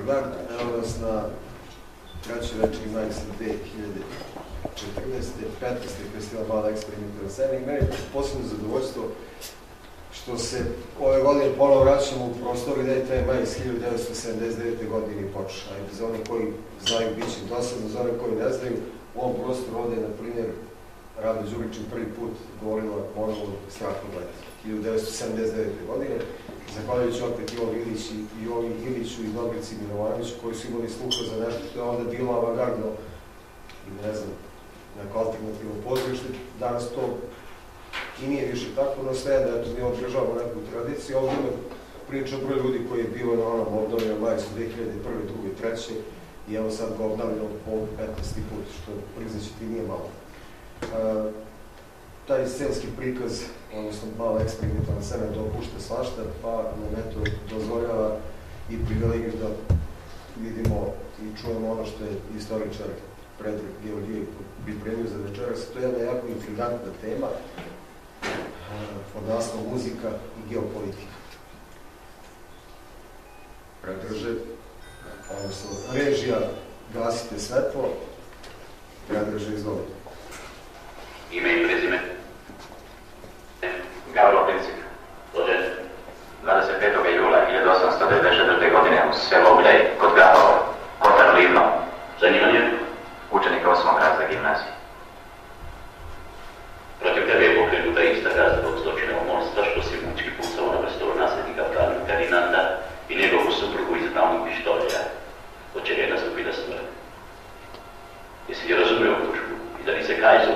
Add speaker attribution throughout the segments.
Speaker 1: dobar dan. Evo nas na kraći večeri Majsa 2014. 15. festival Mala eksperimenta na Seni. Meni je posebno zadovoljstvo što se ove godine ponovo vraćamo u prostor i da je taj maj iz 1979. godine počeo. Ajde, za one koji znaju, bit će dosadno, za one koji ne znaju, u ovom prostoru ovde je, na primjer, Rado Đurićin prvi put govorila monolog Strahom leta, 1979. godine zahvaljujući opet Ivo Ilić i, i ovi Iliću i Dobrici Milovanoviću koji su imali sluha za nešto što je onda bilo avangardno i ne znam, neko alternativno pozorište, danas to i nije više tako, no sve da eto, mi održavamo neku tradiciju, ovdje ima priča broj ljudi koji je bio na onom obdobju majsu 2001. 2. 3. i evo sad ga obnavljamo po 15. put, što priznaćete nije malo. Uh, taj scenski prikaz odnosno malo eksperimentalna scena dopušta svašta, pa nam eto dozvoljava i privilegiju da vidimo i čujemo ono što je istoričar Predrag Georgije pripremio za večeras. To je jedna jako intrigantna tema pod muzika i geopolitika. Predraže, odnosno režija, gasite svetlo, Predraže, izvolite.
Speaker 2: Ime i prezime. Gavro Princip, rođen 25. jula 1894. godine u selo Bljaj kod Gavro, Kotar Livno. Zanimanje? Učenik 8. razda gimnazije. Protiv tebe je pokrenuta ista zbog zločina umorstva što si mučki pucao na prestolu nasljednika pravnika Ferdinanda i njegovu suprugu iz pravnog pištolja. Od čega je nastupila smrt. Jesi li razumio optužbu i da li se kaj za?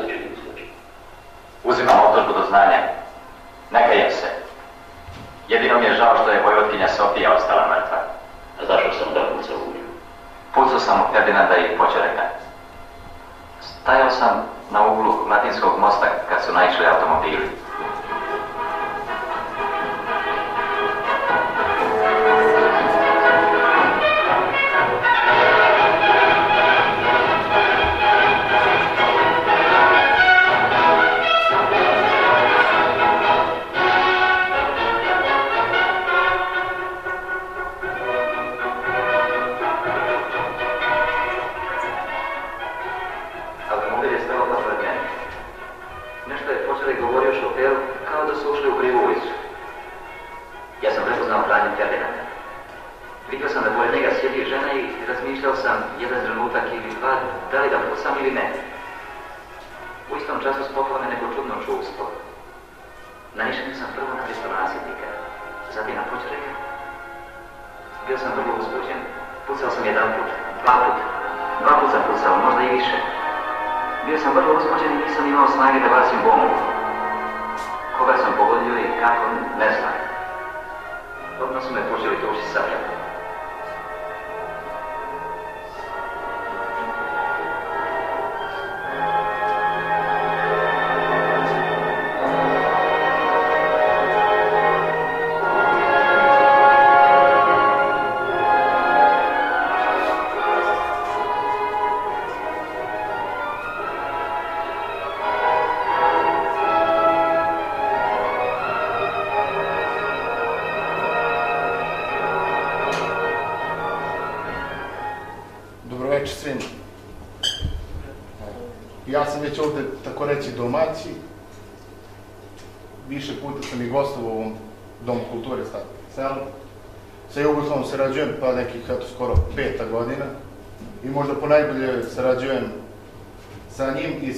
Speaker 2: Uzimam optužbu do znanja Ne kajem se. Jedino mi je žao što je vojvodkinja Sofija ostala mrtva. A zašto sam da pucao u nju? Pucao sam u Ferdinanda i Počereka. Stajao sam na uglu Latinskog mosta kad su naišli automobili.
Speaker 3: jedan trenutak ili stvar, da li da pusam ili
Speaker 4: ne. U istom času spoklone neko čudno čustvo. Naišao sam prvo na nasljednika, zatim na počreka. Bio sam vrlo uzbuđen. Pucao sam jedan put, dva put, dva put sam pucao, možda
Speaker 3: i više. Bio sam vrlo uzbuđen
Speaker 4: i nisam imao snage da basim bombu. Koga sam pogodio i kako, ne znam. Odmah su me počeli tući sa mnom.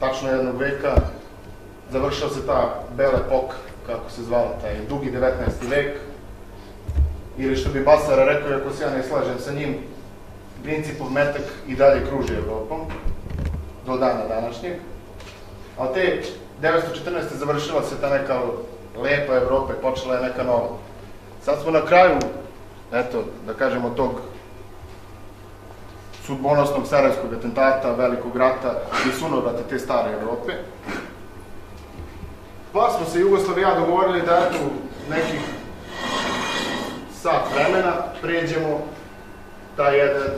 Speaker 3: tačno jednog veka završao se ta Belle Epoque, kako se zvala, taj dugi 19. vek, ili što bi Basara rekao, ako se ja ne slažem sa njim, principov metak i dalje kruži Evropom, do dana današnjeg. A te 1914. završila se ta neka lepa Evropa i počela je neka nova. Sad smo na kraju, eto, da kažemo, tog sudbonosnog sarajevskog atentata, velikog rata i sunovrata te stare Evrope. Pa smo se Jugoslav i ja dogovorili da eto nekih sat vremena pređemo taj jedan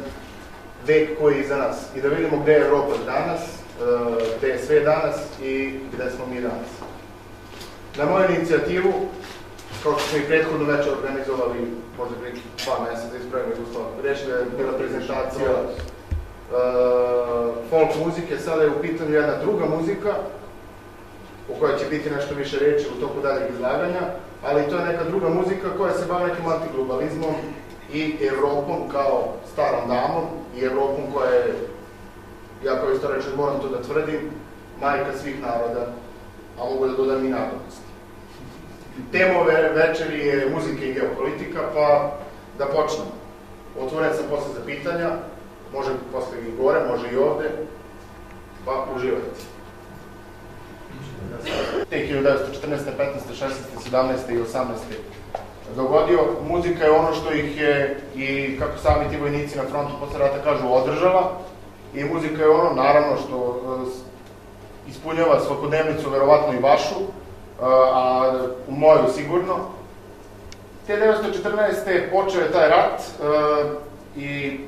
Speaker 3: vek koji je iza nas i da vidimo gde je Evropa danas, e, gde je sve danas i gde smo mi danas. Na moju inicijativu, kao što smo i prethodno večer organizovali, možda prije dva meseca, ispravimo Jugoslav, reći da je bila prezentacija uh, folk muzike, sada je u pitanju jedna druga muzika, o kojoj će biti nešto više reći u toku daljeg izlaganja, ali to je neka druga muzika koja se bavi nekim antiglobalizmom i Evropom kao starom damom i Evropom koja je, ja kao istoričar moram to da tvrdim, majka svih naroda, a mogu da dodam i narodnosti. Tema večeri je muzika i geopolitika, pa da počnemo. Otvoren sam posle za pitanja, može posle i gore, može i ovde, pa uživajte. Te 1914. 15. 16. 17. i 18. dogodio. Muzika je ono što ih je, i kako sami ti vojnici na frontu posle rata kažu, održala. I muzika je ono, naravno, što uh, ispunjava svakodnevnicu, verovatno i vašu, a u moju sigurno. Te 1914. počeo je taj rat uh, i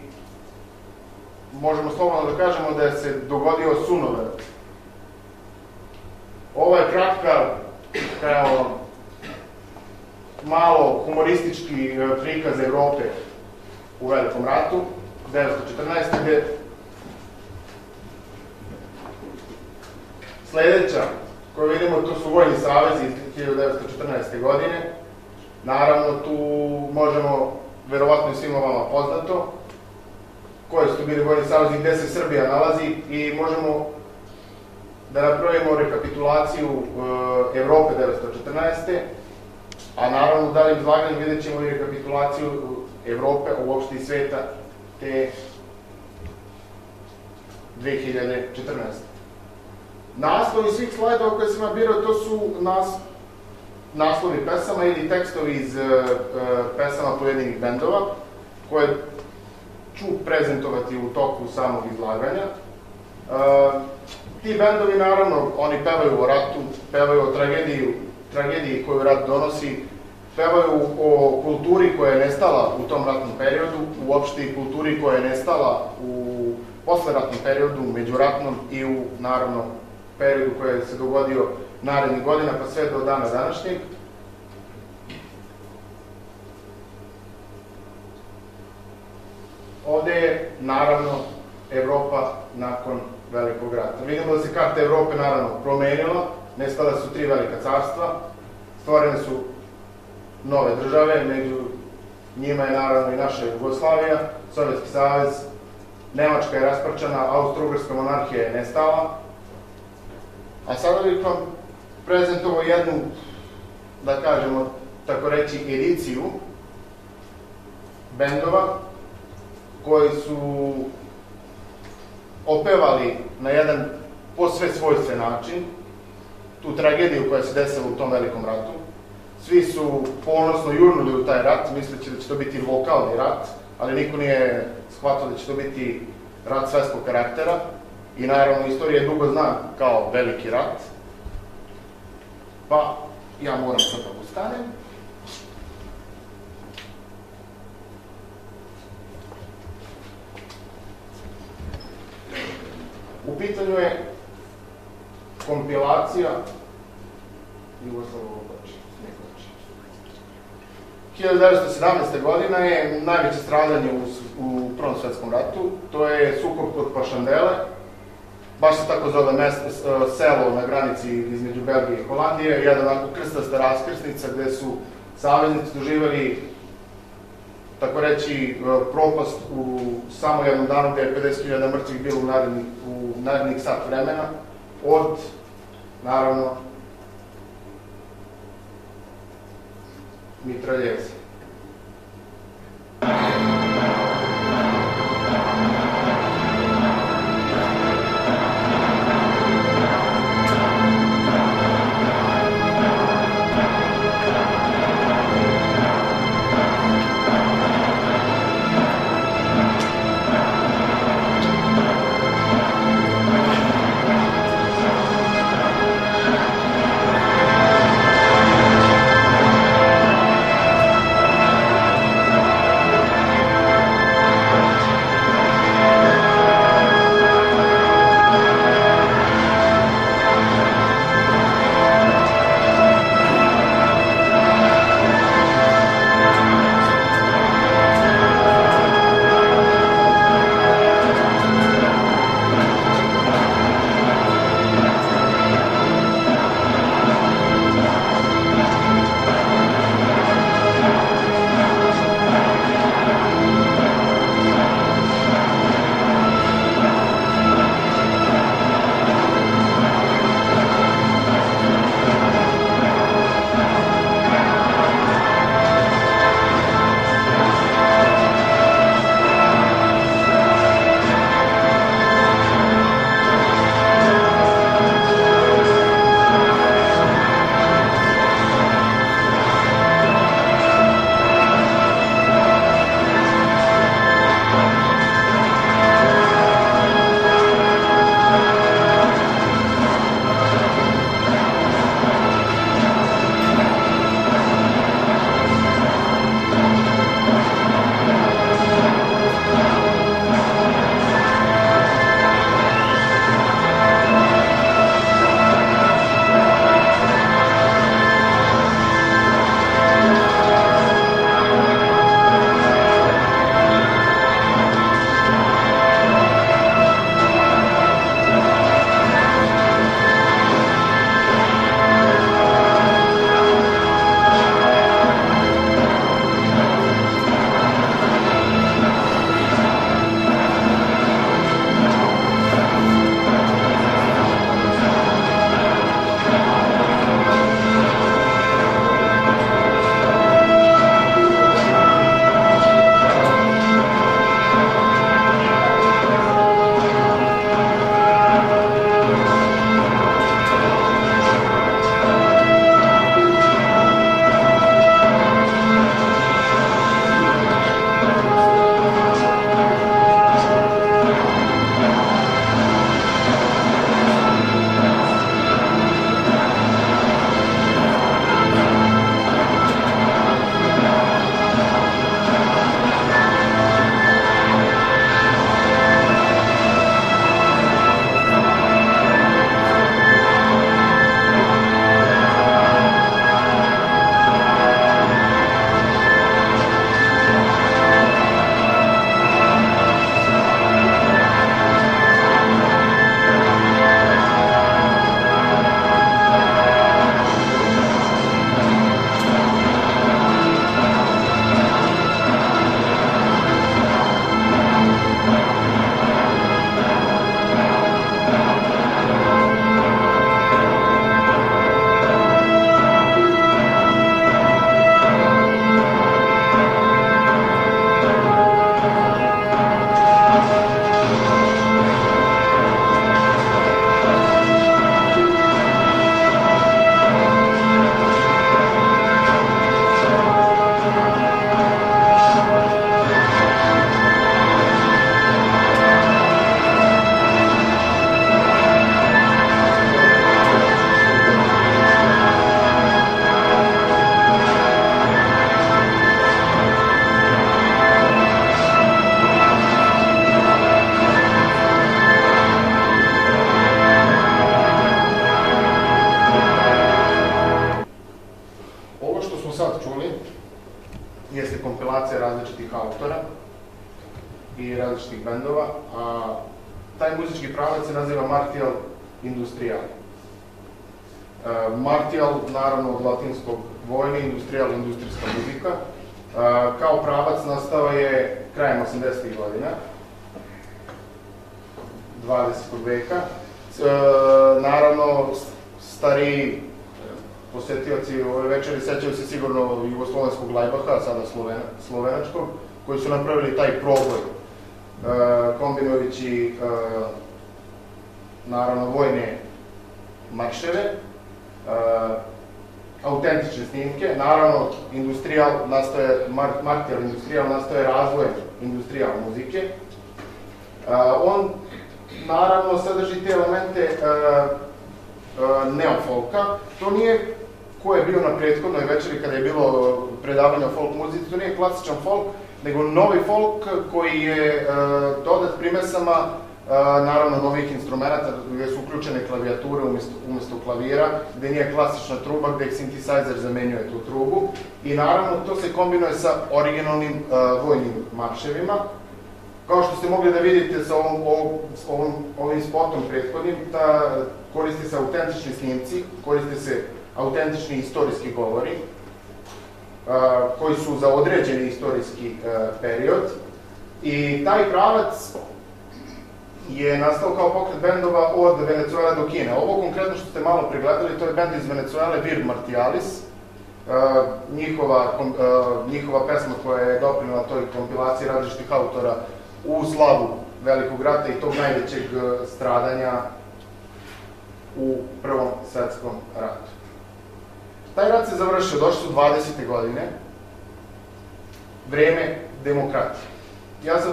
Speaker 3: možemo slobodno da kažemo da se dogodio sunove Ovo je kratka, kao malo humoristički e, prikaz Evrope u Velikom ratu, 1914. gde sledeća koju vidimo, to su vojni savezi iz 1914. godine. Naravno, tu možemo, verovatno i svima vama poznato, koje su bili vojni savezi, gde se Srbija nalazi i možemo da napravimo rekapitulaciju uh, Evrope 1914. A naravno u daljim izlaganju vidjet ćemo i rekapitulaciju Evrope, uopšte i sveta te 2014. Naslovi svih slajdova koje sam nabirao, to su nas, naslovi pesama ili tekstovi iz uh, pesama pojedinih bendova, koje ću prezentovati u toku samog izlaganja. Uh, Ti bendovi, naravno, oni pevaju o ratu, pevaju o tragediji, tragediji koju rat donosi, pevaju o kulturi koja je nestala u tom ratnom periodu, uopšte i kulturi koja je nestala u posleratnom periodu, međuratnom i u, naravno, periodu koji se dogodio narednih godina, pa sve do dana današnjeg. Ovde je, naravno, Evropa nakon velikog rata. Vidimo da se karta Evrope naravno promenila, nestale su tri velika carstva, stvorene su nove države, među njima je naravno i naša Jugoslavija, Sovjetski savez, Nemačka je rasprčana, Austro-Ugrska monarhija je nestala. A sada bih vam prezentovao jednu, da kažemo, tako reći, ediciju bendova koji su opevali na jedan posve svojstven način tu tragediju koja se desila u tom velikom ratu. Svi su ponosno jurnuli u taj rat, misleći da će to biti vokalni rat, ali niko nije shvatao da će to biti rat svetskog karaktera. I naravno, istorija je dugo zna kao veliki rat. Pa, ja moram sad da ustanem. U pitanju je kompilacija Jugoslavova Opači, 1917. godina je najveće stradanje u, u Prvom svetskom ratu. To je sukob kod Pašandele, baš se tako zove mesto, selo na granici između Belgije i Holandije, jedna onako krstasta raskrsnica gde su saveznici doživali tako reći propast u samo jednom danu gde je 50.000 mrtvih bilo u narednih, u narednih sat vremena od, naravno, mitraljeza. i uključene klavijature umesto, umesto klavira, gde nije klasična truba, gde synthesizer zamenjuje tu trubu i naravno to se kombinuje sa originalnim uh, vojnim marševima. Kao što ste mogli da vidite sa ovom, ovom, ovom, ovim spotom prethodnim, ta, koriste se autentični snimci, koriste se autentični istorijski govori, uh, koji su za određeni istorijski uh, period. I taj pravac je nastao kao pokret bendova od Venezuela do Kine. Ovo konkretno što ste malo pregledali, to je bend iz Venezuele, Vir Martialis. Uh, njihova, uh, njihova pesma koja je doprinila toj kompilaciji različitih autora u slavu velikog rata i tog najvećeg uh, stradanja u Prvom svetskom ratu. Taj rat se završio, došli su 20. godine, vreme demokratije. Ja sam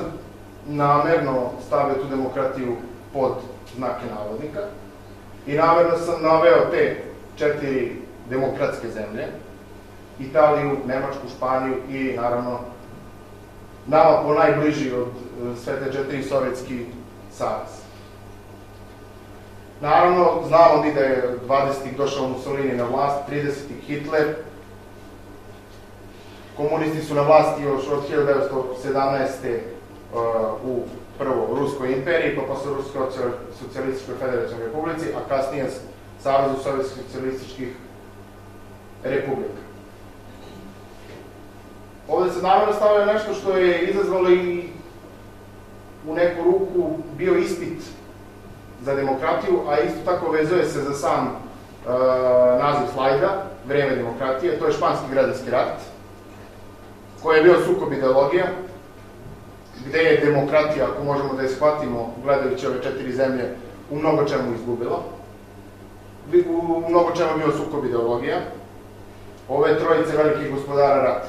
Speaker 3: namerno stavio tu demokratiju pod znake navodnika i namerno sam naveo te četiri demokratske zemlje, Italiju, Nemačku, Španiju i naravno nama po najbliži od e, sve te četiri sovjetski savez. Naravno, znamo mi da je 20. došao Mussolini na vlast, 30. Hitler, komunisti su na vlasti još od 1917 u prvo Ruskoj imperiji, pa posle Ruskoj socijalističkoj federacijnoj republici, a kasnije Savezu sovjetskih socijalističkih republika. Ovde se naravno stavlja nešto što je izazvalo i u neku ruku bio ispit za demokratiju, a isto tako vezuje se za sam uh, naziv slajda, vreme demokratije, to je španski građanski rat, koji je bio sukob ideologija, gde je demokratija, ako možemo da je shvatimo, gledajući ove četiri zemlje, u mnogo čemu izgubila. U mnogo čemu bio sukob ideologija. Ove trojice velikih gospodara rata.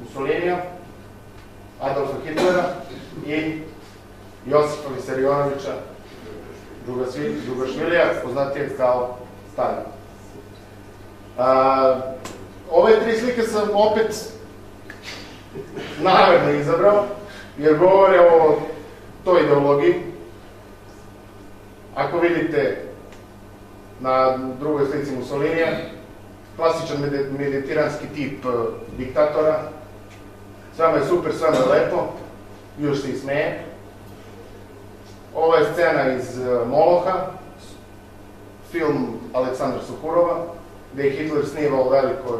Speaker 3: Mussolinija, Adolfa Hitlera i Josipa Visarionovića, Drugašvilija, poznatijeg kao Stalin. A, ove tri slike sam opet namerno izabrao, jer govore o toj ideologiji. Ako vidite na drugoj slici Mussolinija, klasičan meditiranski tip uh, diktatora, sve je super, sve je lepo, još se i smeje. Ovo je scena iz uh, Moloha, film Aleksandra Sukurova, gde je Hitler snivao u velikoj,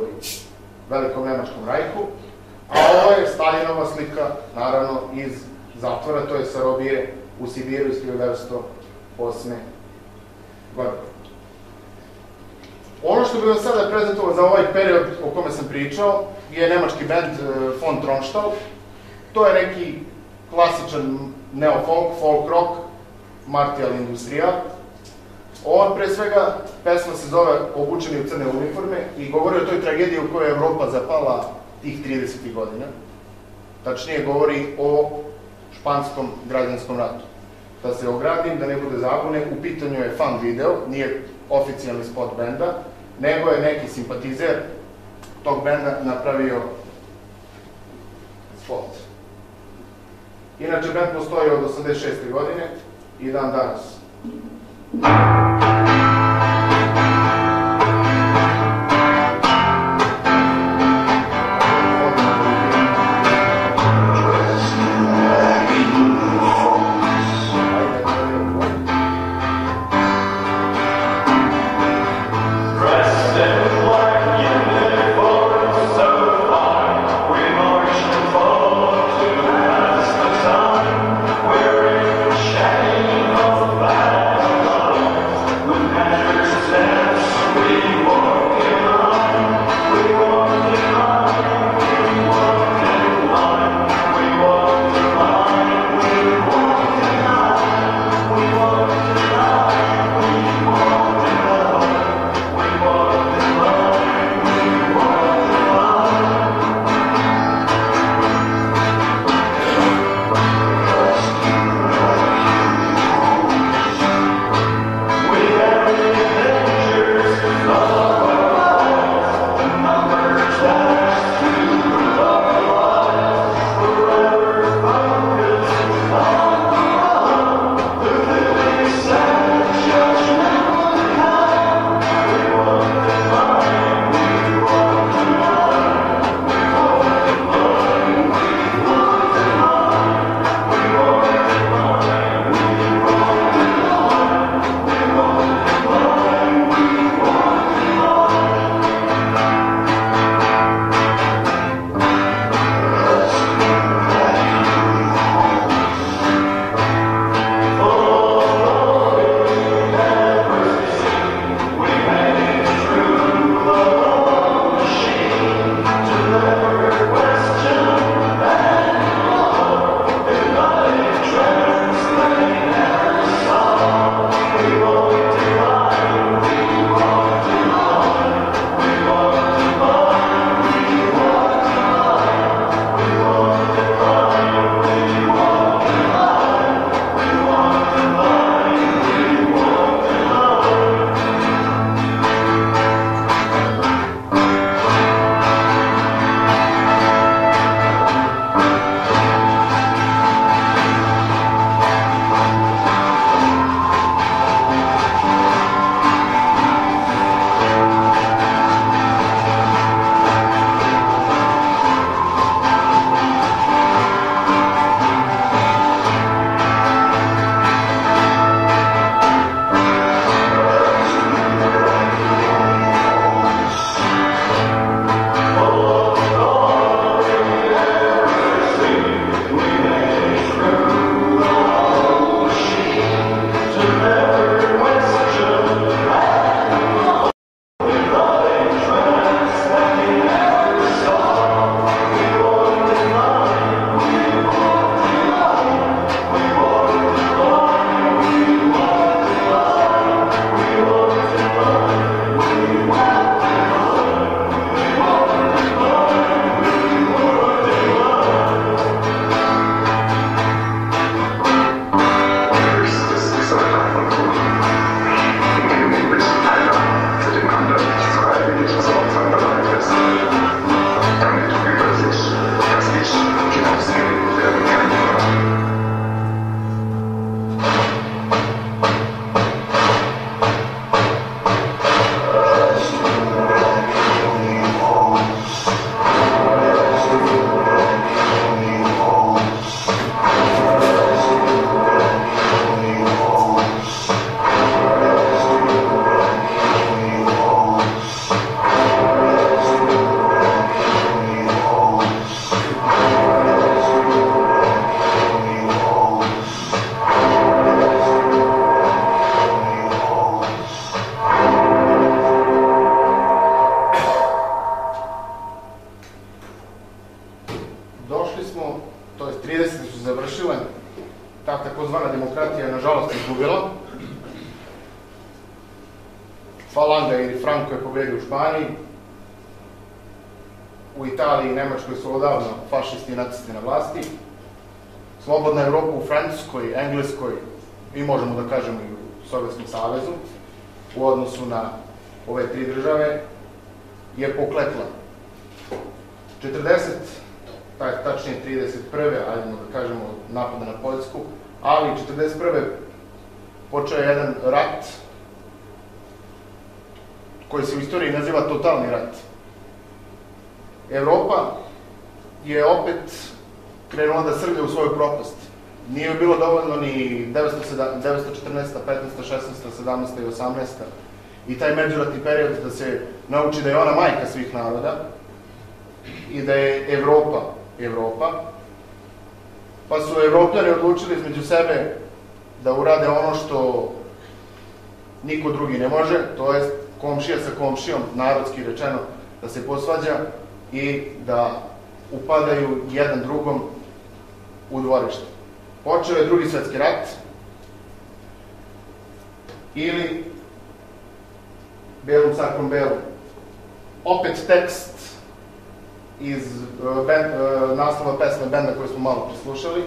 Speaker 3: velikom nemačkom rajku. A ovo je Stalinova slika, naravno, iz zatvora, to je sa robije u Sibiru iz 1908. godine. Ono što bih vam sada prezentovao za ovaj period o kome sam pričao je nemački band eh, von Tronstall. To je neki klasičan neofolk, folk rock, martial industrial. On pre svega, pesma se zove Obučeni u crne uniforme i govori o toj tragediji u kojoj je Evropa zapala tih 30. godina. Tačnije govori o španskom građanskom ratu. Da se ogradim, da ne bude zabune, u pitanju je fan video, nije oficijalni spot benda, nego je neki simpatizer tog benda napravio spot. Inače, bend postoji od 86. godine i dan danas. to tačnije 31. ajdemo da kažemo napada na Poljsku, ali 41. počeo je jedan rat koji se u istoriji naziva totalni rat. Evropa je opet krenula da srlja u svoju propast. Nije bilo dovoljno ni 914. 15. 16. 17. i 18. I taj međuratni period da se nauči da je ona majka svih naroda i da je Evropa Evropa. Pa su Evropljani odlučili između sebe da urade ono što niko drugi ne može, to jest komšija sa komšijom, narodski rečeno, da se posvađa i da upadaju jedan drugom u dvorište. Počeo je drugi svetski rat ili Belum sakom Belum. Opet tekst iz ben, uh, naslova pesme benda koju smo malo preslušali.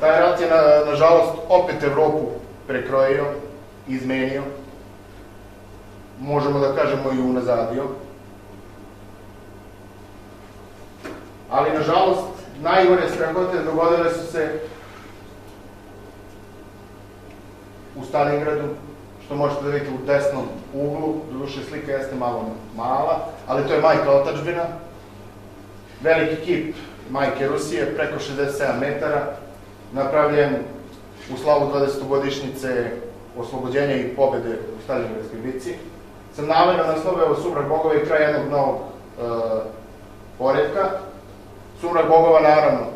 Speaker 3: Taj rat je, na, nažalost, opet Evropu prekrojio, izmenio, možemo da kažemo i unazadio. Ali, nažalost, najgore strahote dogodile su se u Stalingradu, što možete da vidite u desnom uglu, doduše slika jeste malo mala, ali to je majka otačbina, veliki kip majke Rusije, preko 67 metara, napravljen u slavu 20. godišnjice oslobođenja i pobede u Stalingradskoj bici. Sam namerno nasloveo Sumrak bogova i kraj jednog novog e, poredka. Sumrak bogova, naravno,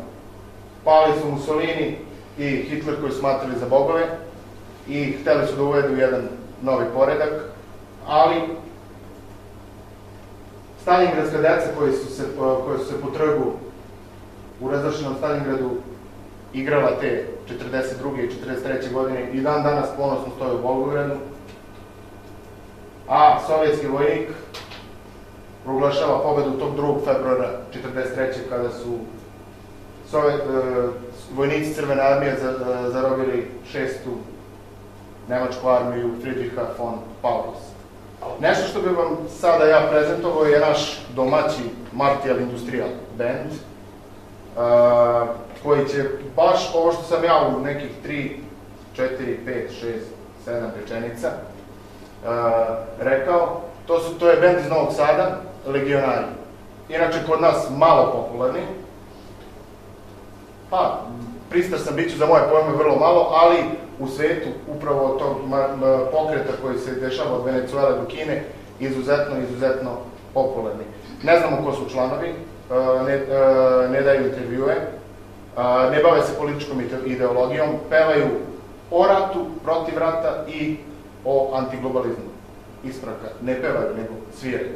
Speaker 3: pali su Mussolini i Hitler koji smatrali za bogove, i hteli su da uvedu jedan novi poredak, ali Stalingradska deca koji su se, koji su se po trgu u razvršenom Stalingradu igrala te 42. i 43. godine i dan danas ponosno stoje u Volgogradu, a sovjetski vojnik proglašava pobedu tog 2. februara 43. kada su Sovjet, e, vojnici Crvene armije zarobili šestu nemačku armiju Friedricha von Paulus. Nešto što bi vam sada ja prezentovao je naš domaći Martial Industrial band, uh, koji će baš ovo što sam ja u nekih 3, 4, 5, 6, 7 rečenica uh, rekao, to, su, to je band iz Novog Sada, Legionari. Inače, kod nas malo popularni, pa, pristar sam biću za moje pojme vrlo malo, ali u svetu upravo tog pokreta koji se dešava od Venecuela do Kine izuzetno, izuzetno popularni. Ne znamo ko su članovi, ne, ne daju intervjue, ne bave se političkom ideologijom, pevaju o ratu, protiv rata i o antiglobalizmu. Ispravka, ne pevaju, nego sviraju.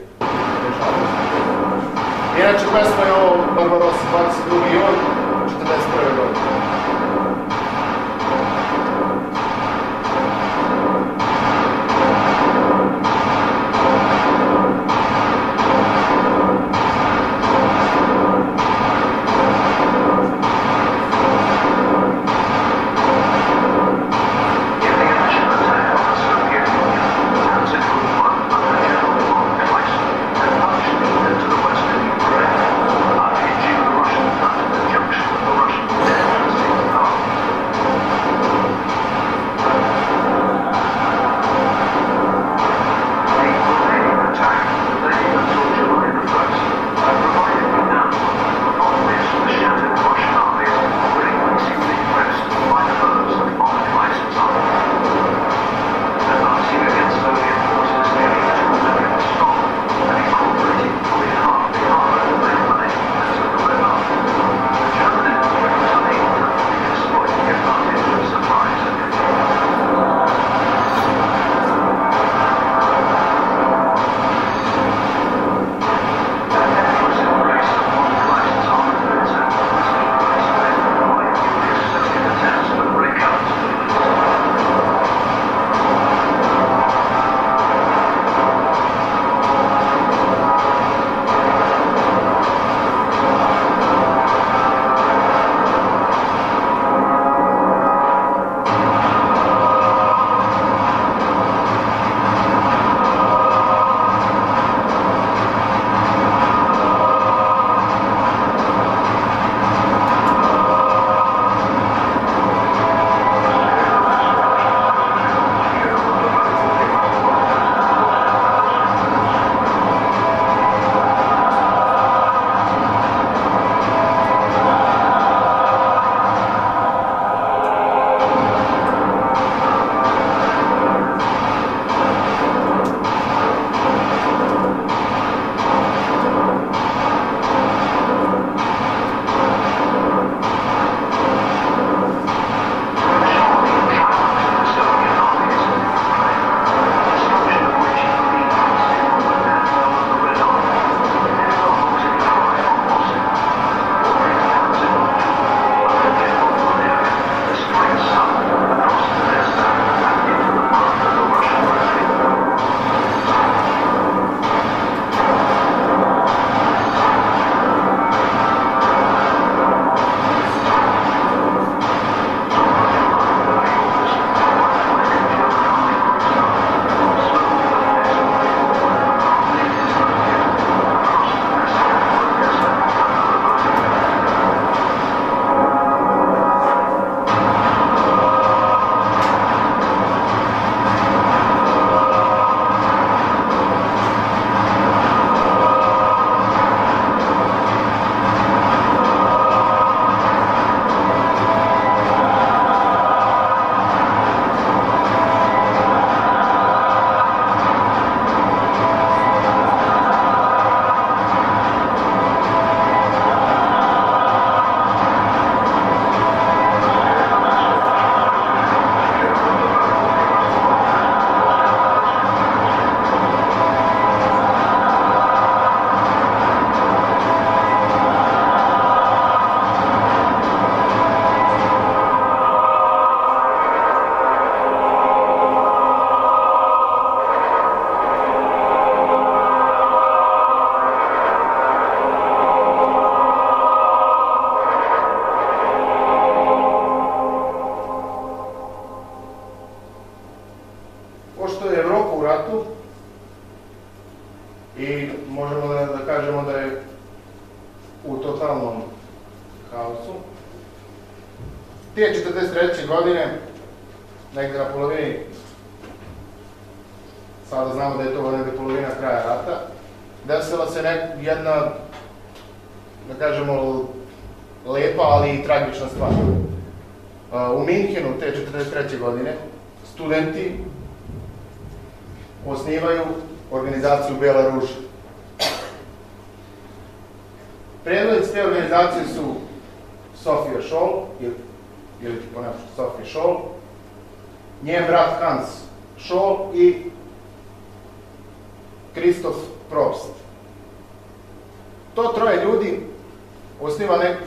Speaker 3: Inače, pesma je o Barbarosi 22. joj 41. godine. Predvodnici te organizacije su Sofia Scholl, ili, ili ti ponašu Sofia Scholl, njen brat Hans Scholl i Kristof Probst. To troje ljudi osniva ne,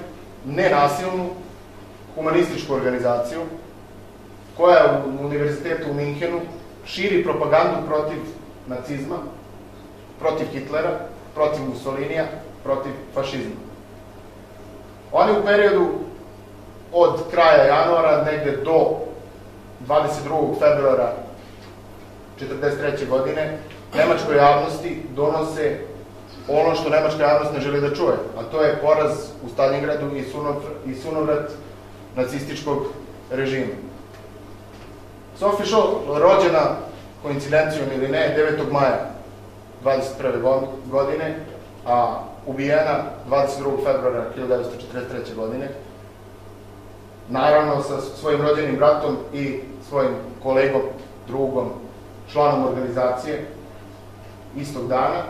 Speaker 3: nenasilnu humanističku organizaciju koja u univerzitetu u Minhenu širi propagandu protiv nacizma, protiv Hitlera, protiv Mussolinija, protiv fašizma. Oni u periodu od kraja januara negde do 22. februara 43. godine nemačkoj javnosti donose ono što nemačka javnost ne želi da čuje, a to je poraz u Stalingradu i, i sunovrat nacističkog režima. Sophie Scholl, rođena koincidencijom ili ne, 9. maja 21. godine, a ubijena 22. februara 1943. godine, naravno sa svojim rođenim bratom i svojim kolegom, drugom, članom organizacije, istog dana.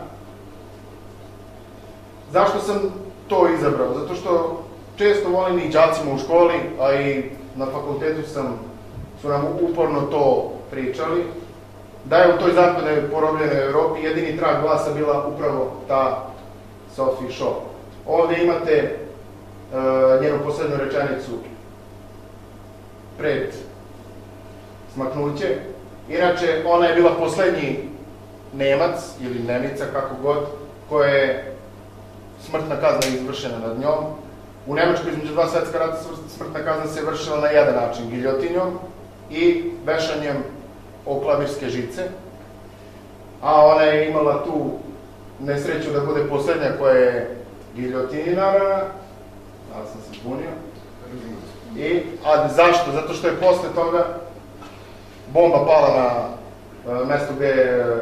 Speaker 3: Zašto sam to izabrao? Zato što često volim i džacima u školi, a i na fakultetu sam, su nam uporno to pričali, da je u toj zapadnoj porobljenoj Evropi jedini trag glasa bila upravo ta Sophie Shaw. Ovde imate uh, njenu poslednju rečenicu pred smaknuće. Inače, ona je bila poslednji Nemac ili Nemica, kako god, koja je smrtna kazna izvršena nad njom. U Nemačkoj između dva svetska rata smrtna kazna se vršila na jedan način, giljotinjom i vešanjem o klavirske žice. A ona je imala tu nesreću da bude poslednja koja je giljotinirana. Da sam se punio. I, a zašto? Zato što je posle toga bomba pala na uh, mesto gde je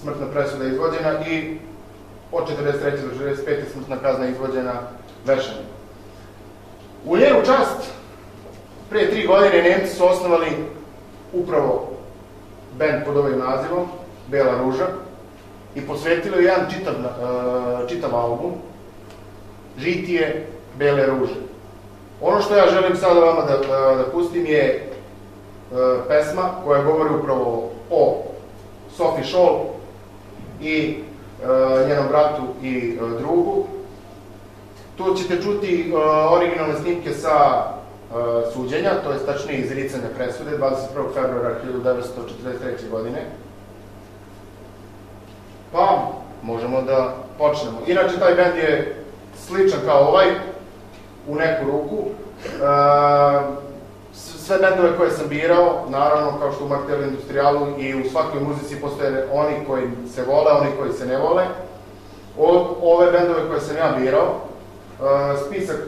Speaker 3: smrtna presuda izvođena i od 43. do 45. smrtna kazna izvođena vešanjem. U njenu čast, pre tri godine Nemci su osnovali upravo band pod ovim nazivom, Bela ruža, i posvetili jedan čitav, uh, čitav album, Žitije Bele ruže. Ono što ja želim sada vama da, da, da pustim je uh, pesma koja govori upravo o Sophie Scholl i uh, njenom bratu i drugu. Tu ćete čuti originalne snimke sa suđenja, to je tačnije izricanja presude, 21. februara 1943. godine. Možemo da počnemo. Inače, taj bend je sličan kao ovaj, u neku ruku. Uh, sve bendove koje sam birao, naravno kao što u Martel Industrialu i u svakoj muzici postoje oni koji se vole, oni koji se ne vole. Ove bendove koje sam ja birao, uh, spisak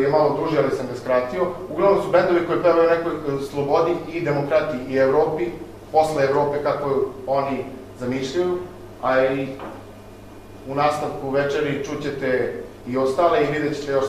Speaker 3: je malo duži, ali sam ga skratio. Uglavnom su bendovi koji pevaju nekoj slobodi i demokratiji i Evropi, posle Evrope kako oni zamišljaju, a i u nastavku večeri čućete i ostale i vidjet ćete još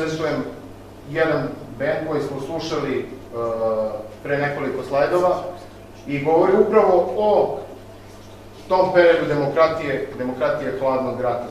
Speaker 5: prezentujem jedan band koji smo slušali uh, pre nekoliko slajdova i govori upravo o tom periodu demokratije, demokratije hladnog rata.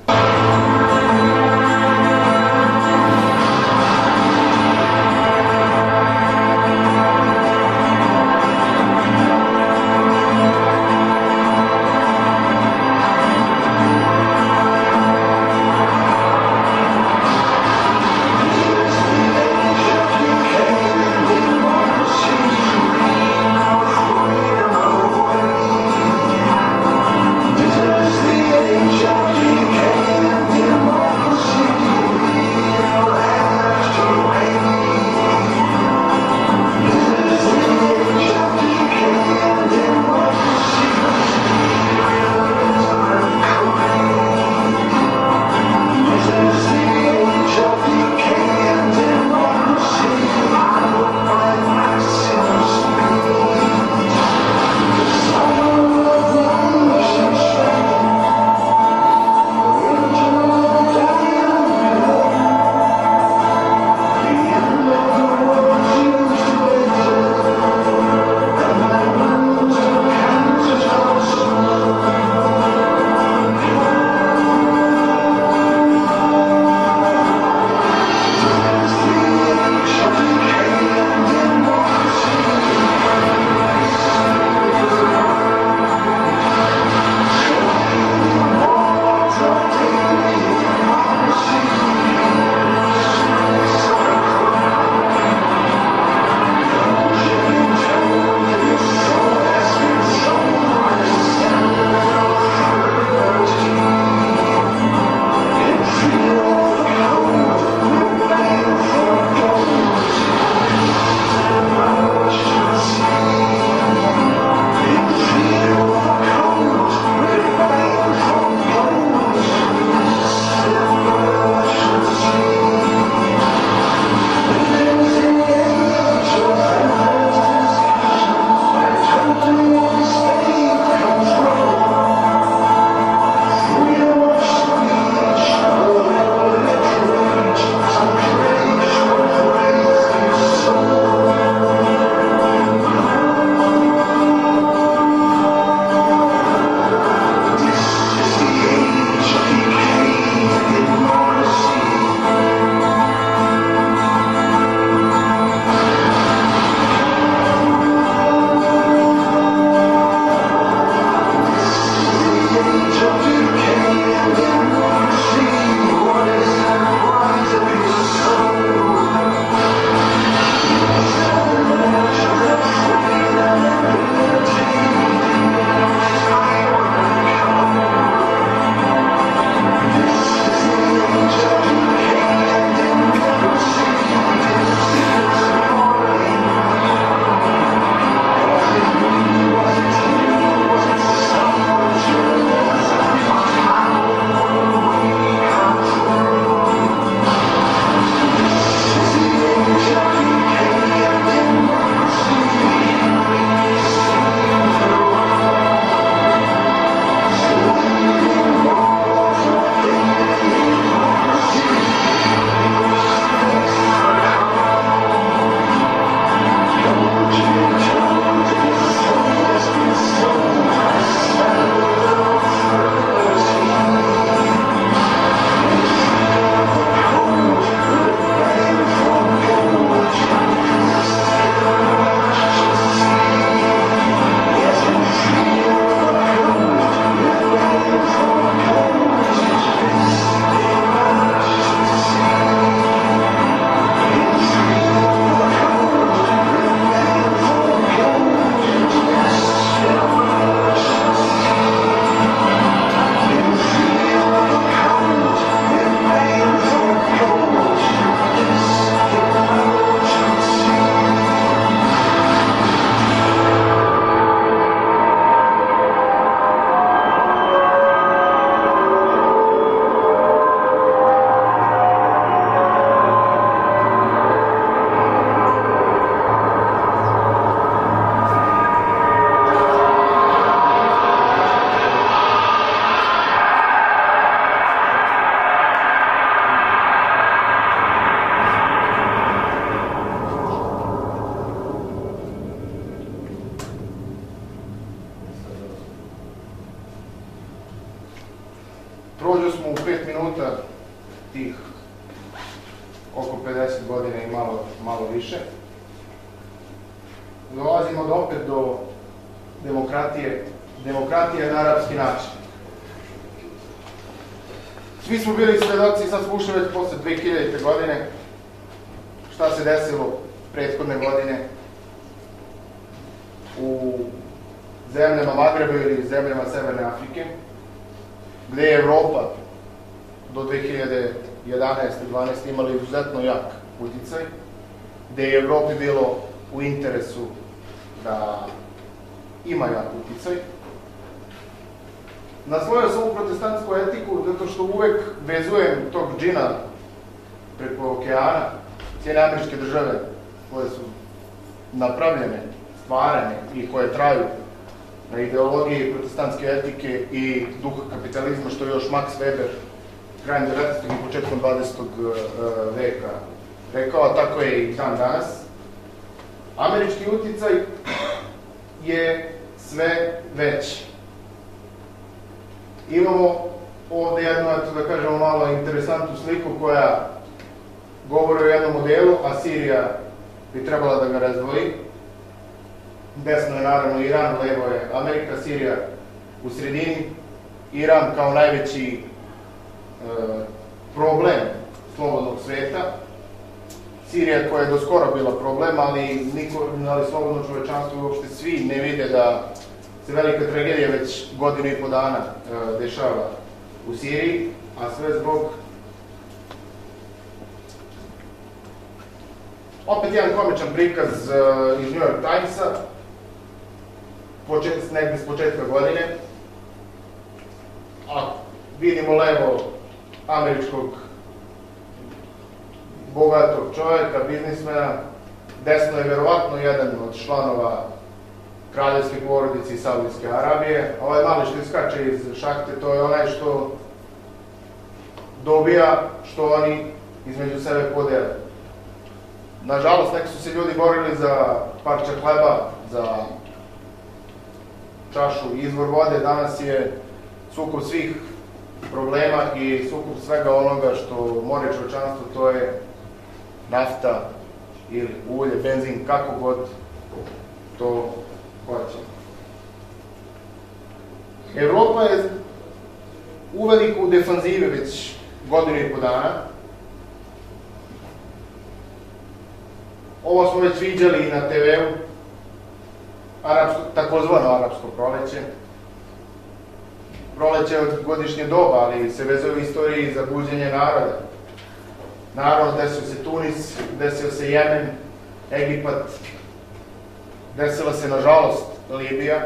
Speaker 3: Što je još Max Weber krajem 19. i početkom 20. E, veka rekao, a tako je i dan danas. Američki uticaj je sve veći. Imamo ovde jednu, eto da kažemo, malo interesantnu sliku koja govori o jednom modelu, a Sirija bi trebala da ga razdvoji. Desno je naravno Iran, levo je Amerika, Sirija u sredini. Iran kao najveći e, problem slobodnog sveta. Sirija koja je do skoro bila problem, ali, niko, ali slobodno čovečanstvo uopšte svi ne vide da se velika tragedija već godinu i po dana e, dešava u Siriji, a sve zbog opet jedan komičan prikaz uh, iz New York Timesa, počet, negde s početka godine, a vidimo levo američkog bogatog čovjeka, biznismena, desno je verovatno jedan od članova kraljevske porodice iz Saudijske Arabije. Ovaj mali što iskače iz šahte, to je onaj što dobija što oni između sebe podele. Nažalost, neki su se ljudi borili za parče hleba, za čašu izvor vode, danas je sukup svih problema i sukup svega onoga što more čovečanstvo, to je nafta ili ulje, benzin, kako god to hoće. Evropa je uveliko u defanzive već godinu i po dana. Ovo smo već viđali i na TV-u, takozvano arapsko proleće. Proleće od godišnje doba, ali se vezuje u istoriji za buđenje naroda. Naravno, desio se Tunis, desio se Jemen, Egipat, desila se, nažalost, Libija.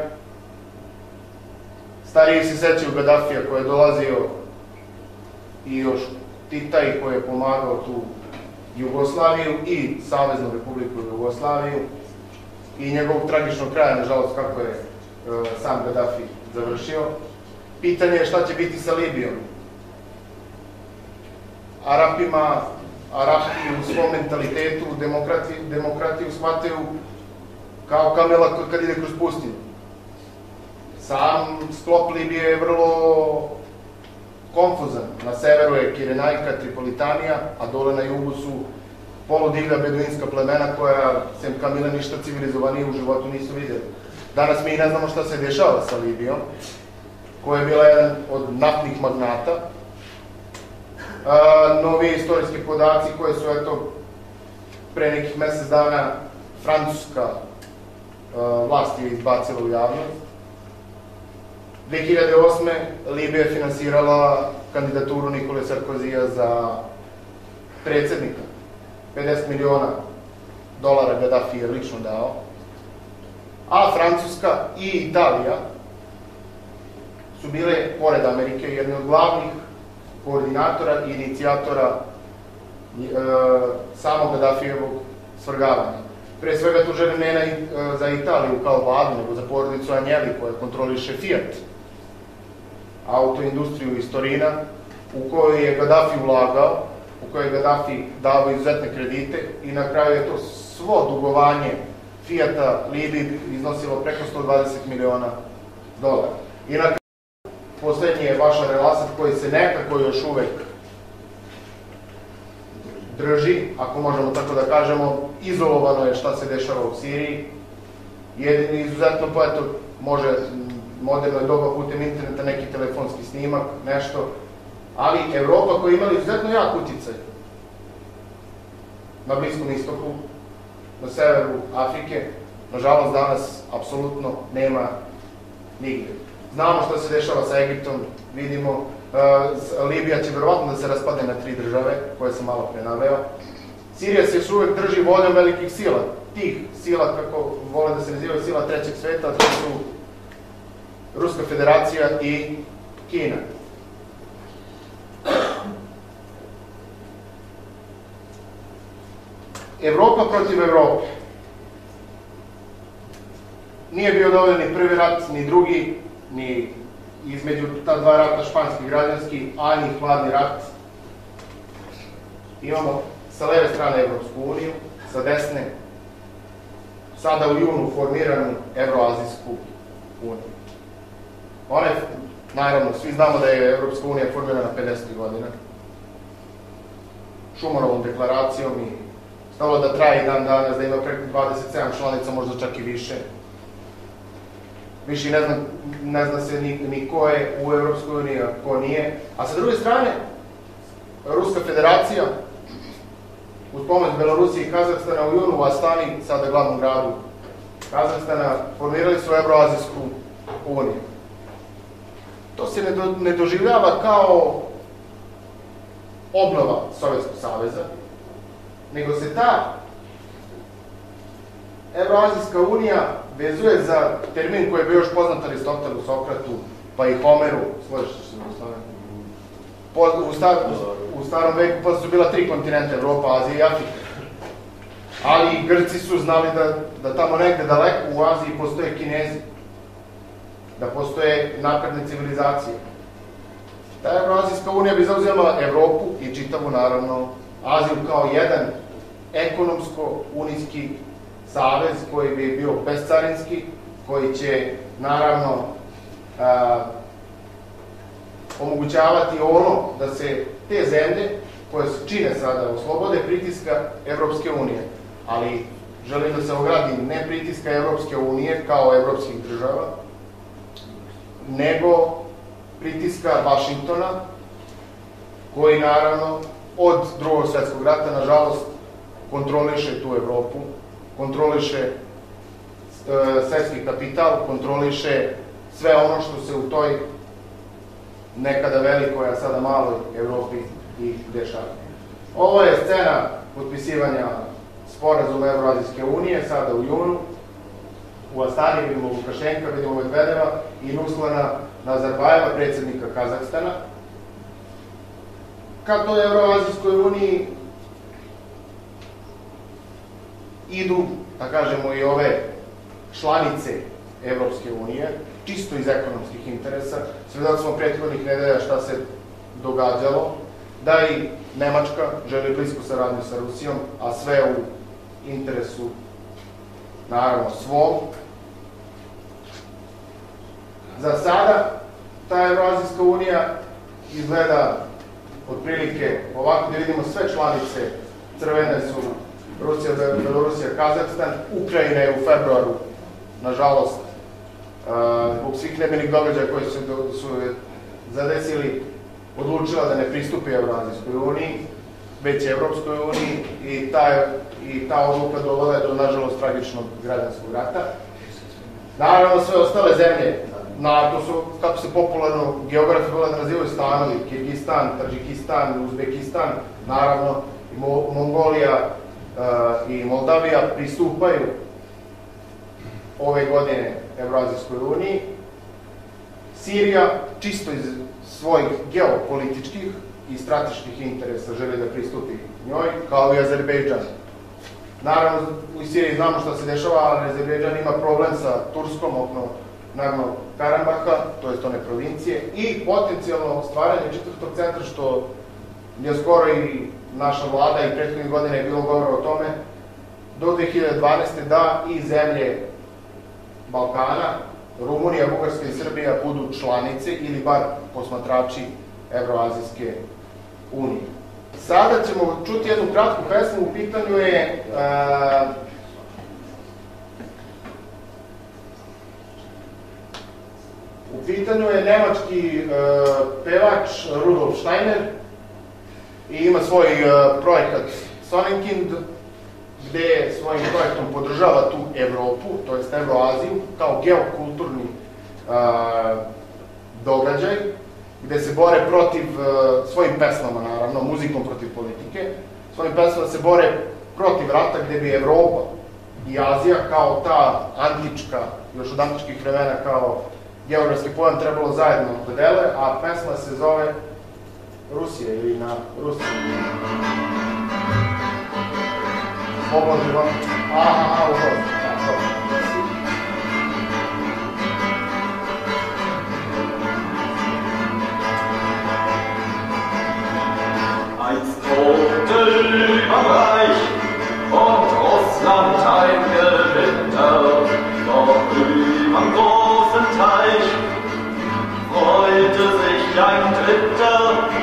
Speaker 3: Stariji se sećaju Gaddafija koji je dolazio i još Tita i koji je pomagao tu Jugoslaviju i Saveznu republiku Jugoslaviju i njegovog tragičnog kraja, nažalost, kako je e, sam Gaddafi završio. Pitanje je šta će biti sa Libijom. Arapima, Arapi u svom mentalitetu, demokrati, demokratiju shvataju kao kamela kad ide kroz pustinu. Sam sklop Libije je vrlo konfuzan. Na severu je Kirenajka, Tripolitanija, a dole na jugu su poludivlja beduinska plemena koja, sem Kamila, ništa civilizovanije u životu nisu videli. Danas mi ne znamo šta se dešava sa Libijom, koja je bila jedan od naftnih magnata. A, novi istorijski podaci koje su, eto, pre nekih mesec dana Francuska vlast je izbacila u javnost. 2008. Libija je finansirala kandidaturu Nikole Sarkozija za predsednika. 50 miliona dolara Gaddafi je lično dao. A Francuska i Italija su bile, pored Amerike, jedni od glavnih koordinatora i inicijatora e, samog Gaddafijevog svrgavanja. Pre svega tu želim ne e, za Italiju kao vladu, nego za porodicu Anjeli koja kontroliše Fiat, autoindustriju iz Torina, u kojoj je Gaddafi ulagao, u kojoj je Gaddafi dao izuzetne kredite i na kraju je to svo dugovanje Fijata Libi iznosilo preko 120 miliona dolara. I na poslednji je Bašar el koji se nekako još uvek drži, ako možemo tako da kažemo, izolovano je šta se dešava u Siriji. Jedini izuzetno pa eto, može moderno je doba putem interneta neki telefonski snimak, nešto, ali Evropa koja imala izuzetno jak uticaj na Bliskom istoku, na severu Afrike, nažalost danas apsolutno nema nigde. Znamo šta se dešava sa Egiptom, vidimo, uh, Libija će verovatno da se raspade na tri države, koje sam malo pre naveo. Sirija se još uvek drži voljom velikih sila, tih sila, kako vole da se nazivaju sila trećeg sveta, to su Ruska federacija i Kina. Evropa protiv Evrope. Nije bio dovoljan ni prvi rat, ni drugi, ni između ta dva rata, španski i građanski, a ni hladni rat. Imamo sa leve strane Evropsku uniju, sa desne, sada u junu formiranu Evroazijsku uniju. Ona je, naravno, svi znamo da je Evropska unija formirana 50. godina. Šumarovom deklaracijom i stalo da traje dan danas, da ima preko 27 članica, možda čak i više. Više ne zna, ne zna se ni, ni ko je u Evropskoj uniji, a ko nije. A sa druge strane, Ruska federacija, uz pomoć Belorusije i Kazahstana u junu u Astani, sada glavnom gradu Kazahstana, formirali su Evroazijsku uniju. To se ne, do, ne doživljava kao obnova Sovjetskog saveza, nego se ta Evroazijska unija vezuje za termin koji je bio još poznat Aristotelu, Sokratu, pa i Homeru, složiš se po, u, star, u starom veku pa su bila tri kontinenta, Evropa, Azija i Afrika. Ali Grci su znali da, da tamo negde daleko u Aziji postoje Kinezi, da postoje napredne civilizacije. Ta Evroazijska unija bi zauzela Evropu i čitavu, naravno, Aziju kao jedan ekonomsko-unijski savez koji bi bio bezcarinski, koji će, naravno, a, omogućavati ono da se te zemlje koje se čine sada oslobode pritiska Evropske unije. Ali želim da se ogradim ne pritiska Evropske unije kao evropskih država, nego pritiska Vašingtona, koji naravno od drugog svetskog rata, nažalost, kontroliše tu Evropu, kontroliše e, svetski kapital, kontroliše sve ono što se u toj nekada velikoj, a sada maloj Evropi i dešava. Ovo je scena potpisivanja sporazuma Evroazijske unije, sada u junu. U Astani vidimo Lukašenka, vidimo Medvedeva i Nuslana Nazarbajeva, predsednika Kazahstana. Ka toj Evroazijskoj uniji idu, da kažemo, i ove članice Evropske unije, čisto iz ekonomskih interesa. Svedali smo prethodnih nedelja šta se događalo, da i Nemačka želi blisku saradnju sa Rusijom, a sve u interesu, naravno, svom. Za sada, ta Evroazijska unija izgleda otprilike ovako da vidimo sve članice crvene su Rusija, Belorusija, Kazahstan, Ukrajina je u februaru, nažalost, zbog svih nebenih događaja koji su, su zadesili, odlučila da ne pristupi Evroazijskoj uniji, već Evropskoj uniji i ta, i ta odluka dovela je do, nažalost, tragičnog građanskog rata. Naravno, sve ostale zemlje, na, to su, kako se popularno da nazivaju stanovi, Kirgistan, Tadžikistan, Uzbekistan, naravno, Mo Mongolija i Moldavija pristupaju ove godine Evroazijskoj uniji. Sirija, čisto iz svojih geopolitičkih i strateških interesa želi da pristupi njoj, kao i Azerbejdžan. Naravno, u Siriji znamo šta se dešava, ali Azerbejdžan ima problem sa Turskom, okno naravno Karambaha, to je one provincije, i potencijalno stvaranje četvrtog centra, što je skoro i naša vlada i prethodnih godina je bilo govora o tome, do 2012. da i zemlje Balkana, Rumunija, Bugarska i Srbija budu članice ili bar posmatrači Evroazijske unije. Sada ćemo čuti jednu kratku pesmu, u pitanju je uh, U pitanju je nemački uh, pevač Rudolf Steiner i ima svoj uh, projekat Sonnenkind, gde svojim projektom podržava tu Evropu, to jest Evroaziju, kao geokulturni uh, događaj, gde se bore protiv, uh, svojim pesmama naravno, muzikom protiv politike, svojim pesmama se bore protiv rata gde bi Evropa i Azija kao ta antička, još od antičkih vremena kao geografski pojam trebalo zajedno da dele, a pesma se zove Rusija ili na Rusiji. Slobodno vam. Aha, aha, upravo.
Speaker 6: Einst tobte Überreich und Russland eingewittert, doch überm großen Teich freute sich ein Dritter,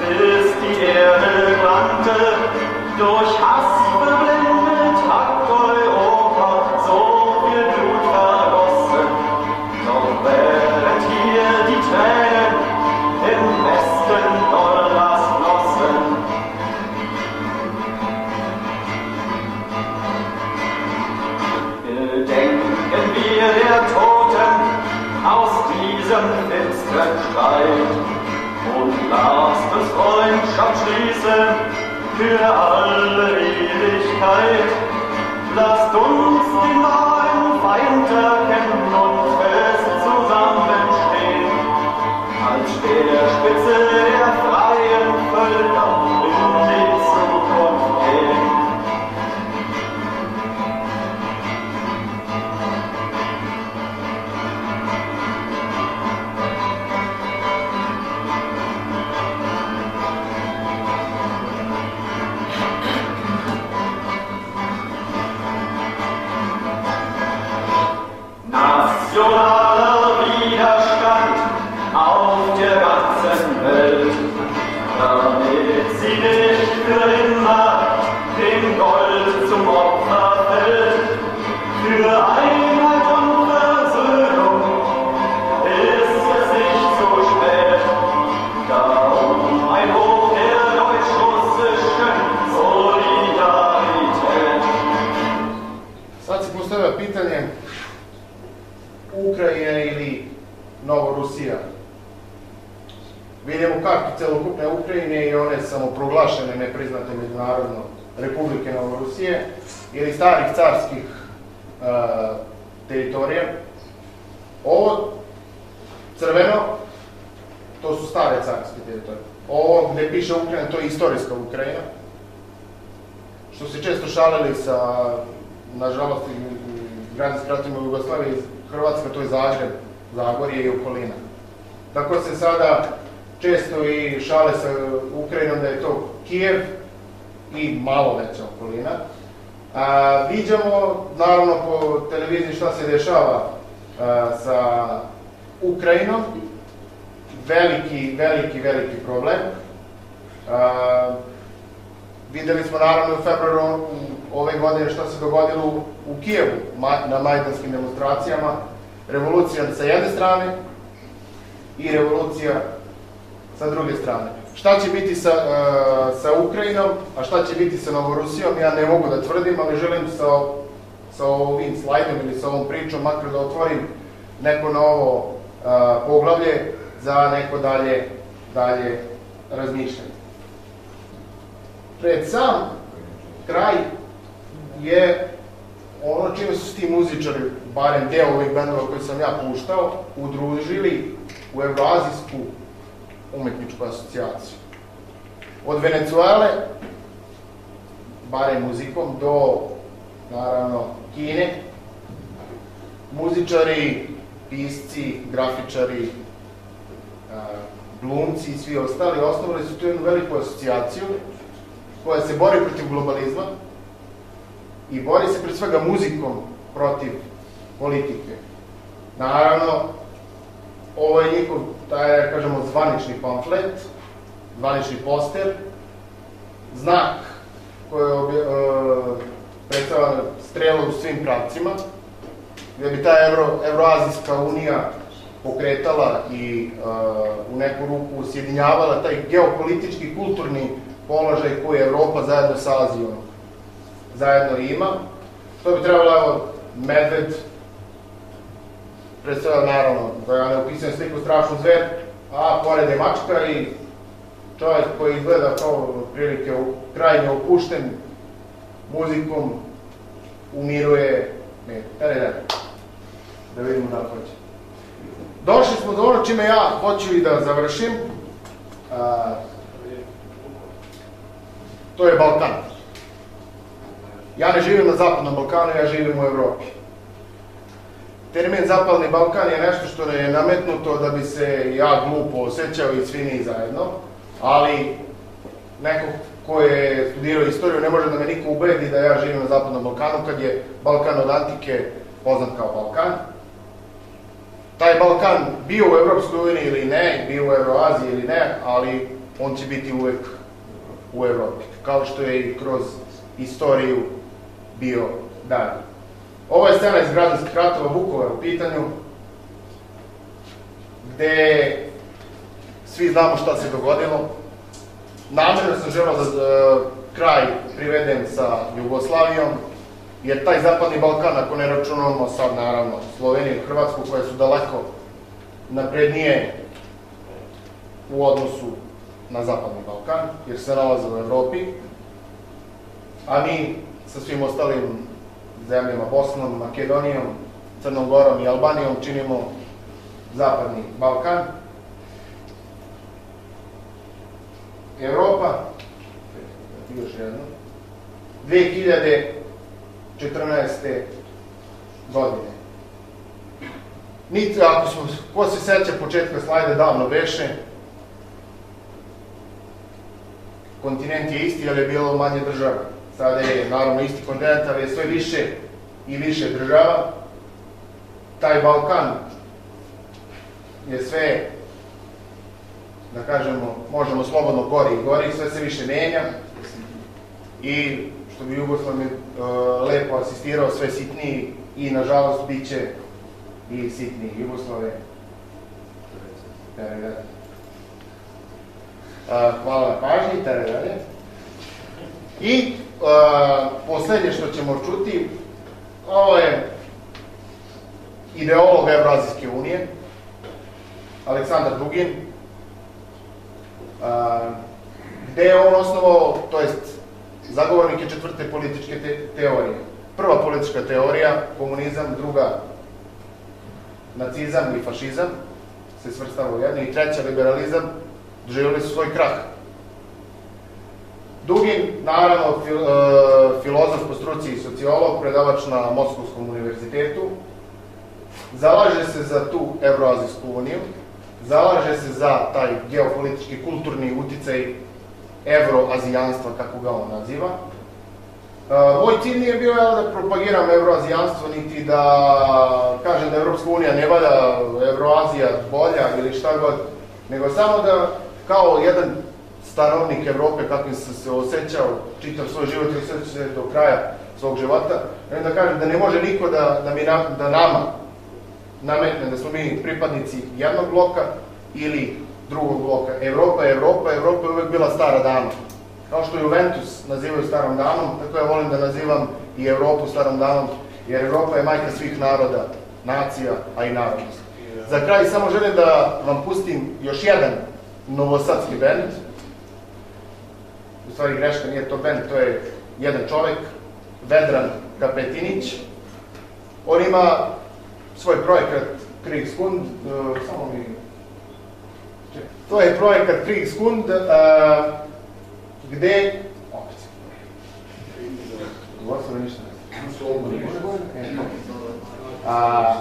Speaker 6: bis die Erde brannte. Durch Hass beblendet hat Europa so viel Blut vergossen. Doch während hier die Tränen im Westen Dollars flossen, Gedenken wir der Toten aus diesem finsteren Streit und lasst uns Freundschaft schließen für alle Ewigkeit. Lasst uns den wahren Feind erkennen und fest zusammenstehen, als Speerspitze der freien Völker
Speaker 3: Ukrajine i one samoproglašene, nepriznate međunarodno Republike Novorusije ili starih carskih uh, teritorija. Ovo crveno, to su stare carske teritorije. Ovo gde piše Ukrajina, to je istorijska Ukrajina. Što se često šalili sa, nažalost, i i građanskim ratima u Jugoslaviji, Hrvatska to je Zagreb, Zagorje i okolina. Tako se sada često i šale sa Ukrajinom da je to Kijev i malo veća okolina. A, viđamo, naravno, po televiziji šta se dešava a, sa Ukrajinom. Veliki, veliki, veliki problem. A, videli smo naravno u februaru ove godine šta se dogodilo u, u Kijevu ma, na majdanskim demonstracijama. Revolucija sa jedne strane i revolucija sa druge strane. Šta će biti sa, uh, sa Ukrajinom, a šta će biti sa Novorusijom, ja ne mogu da tvrdim, ali želim sa, sa ovim slajdom ili sa ovom pričom makar da otvorim neko novo uh, poglavlje za neko dalje, dalje razmišljanje. Pred sam kraj je ono čime su ti muzičari, barem deo ovih bendova koji sam ja puštao, udružili u Evroazijsku umetničku asocijaciju. Od Venecuele bare muzikom, do, naravno, Kine. Muzičari, pisci, grafičari, glumci i svi ostali osnovali su tu jednu veliku asocijaciju koja se bori protiv globalizma i bori se pre svega muzikom protiv politike. Naravno, ovo je njihov, taj, da kažemo, zvanični pamflet, zvanični poster, znak koji je predstavlja strelu u svim pravcima, gde bi ta Evro, Evroazijska unija pokretala i uh, u neku ruku sjedinjavala taj geopolitički kulturni položaj koji Evropa zajedno sa Azijom zajedno ima. To bi trebalo, evo, medved, predstavlja naravno, da ja ne upisujem sliku strašnu zver, a pored je mačka i čovjek koji izgleda kao prilike krajnje opušten muzikom, umiruje, ne, tere, tere, da vidimo da hoće. Došli smo do ono čime ja hoću i da završim, a, to je Balkan. Ja ne živim na Zapadnom Balkanu, ja živim u Evropi. Termin Zapadni Balkan je nešto što je nametnuto da bi se ja glupo osjećao i svi mi zajedno, ali neko ko je studirao istoriju ne može da me niko ubedi da ja živim na Zapadnom Balkanu kad je Balkan od antike poznat kao Balkan. Taj Balkan bio u Evropskoj uniji ili ne, bio u Euroaziji ili ne, ali on će biti uvek u Evropi, kao što je i kroz istoriju bio dan. Ovo je scena iz građanskih ratova Vukovar u pitanju, gde svi znamo šta se dogodilo. Namerno sam želao da, da kraj privedem sa Jugoslavijom, jer taj zapadni Balkan, ako ne računamo sad naravno Sloveniju i Hrvatsku, koje su daleko naprednije u odnosu na zapadni Balkan, jer se nalaze u Evropi, a mi sa svim ostalim zemljama, Bosnom, Makedonijom, Crnom Gorom i Albanijom činimo zapadni Balkan. Evropa, još jedno, 2014. godine. Niti, ako smo, ko se seća početka slajda, davno beše, kontinent je isti, ali je bilo manje država. Sada je, naravno, isti kontinent, ali je sve više i više država. Taj Balkan je sve, da kažemo, možemo slobodno gori i gori, sve se više menja i što bi Jugoslav mi uh, lepo asistirao, sve sitniji i nažalost bit će i sitniji. Jugoslave, da, da. Hvala na pažnji, tere dalje. I poslednje što ćemo čuti, ovo je ideolog Evrazijske unije, Aleksandar Dugin, uh, gde je on osnovao, to jest zagovornike četvrte političke te teorije. Prva politička teorija, komunizam, druga nacizam i fašizam, se svrstava u jednu, i treća liberalizam, doživjeli su svoj krah. Dugin, naravno, fil, e, filozof po struci i sociolog, predavač na Moskovskom univerzitetu, zalaže se za tu Evroazijsku uniju, zalaže se za taj geopolitički kulturni uticaj evroazijanstva, kako ga on naziva. Uh, moj cilj nije bio evo, da propagiram evroazijanstvo, niti da kažem da Evropska unija ne valja, Evroazija bolja ili šta god, nego samo da kao jedan stanovnik Evrope, kakvim sam se osjećao čitav svoj život i osjećao se do kraja svog života, da kažem da ne može niko da, da, mi da nama nametne da smo mi pripadnici jednog bloka ili drugog bloka. Evropa je Evropa, Evropa je uvek bila stara dama. Kao što Juventus nazivaju starom damom, tako ja volim da nazivam i Evropu starom damom, jer Evropa je majka svih naroda, nacija, a i narodnosti. Za kraj samo želim da vam pustim još jedan novosadski bend. U stvari greška nije to bend, to je jedan čovek, Vedran Kapetinić. On ima svoj projekat Krigskund, uh, samo mi... To je projekat Krigskund, uh, gde... Jugoslavije ništa ne znam. E, A,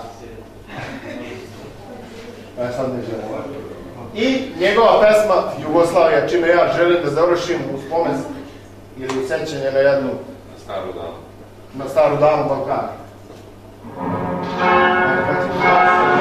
Speaker 3: e, sad ne želim. I njegova pesma Jugoslavija, čime ja želim da završim u spomen ili u sećanje na jednu
Speaker 7: Staru danu.
Speaker 3: na staru danu Balkana.
Speaker 6: Thank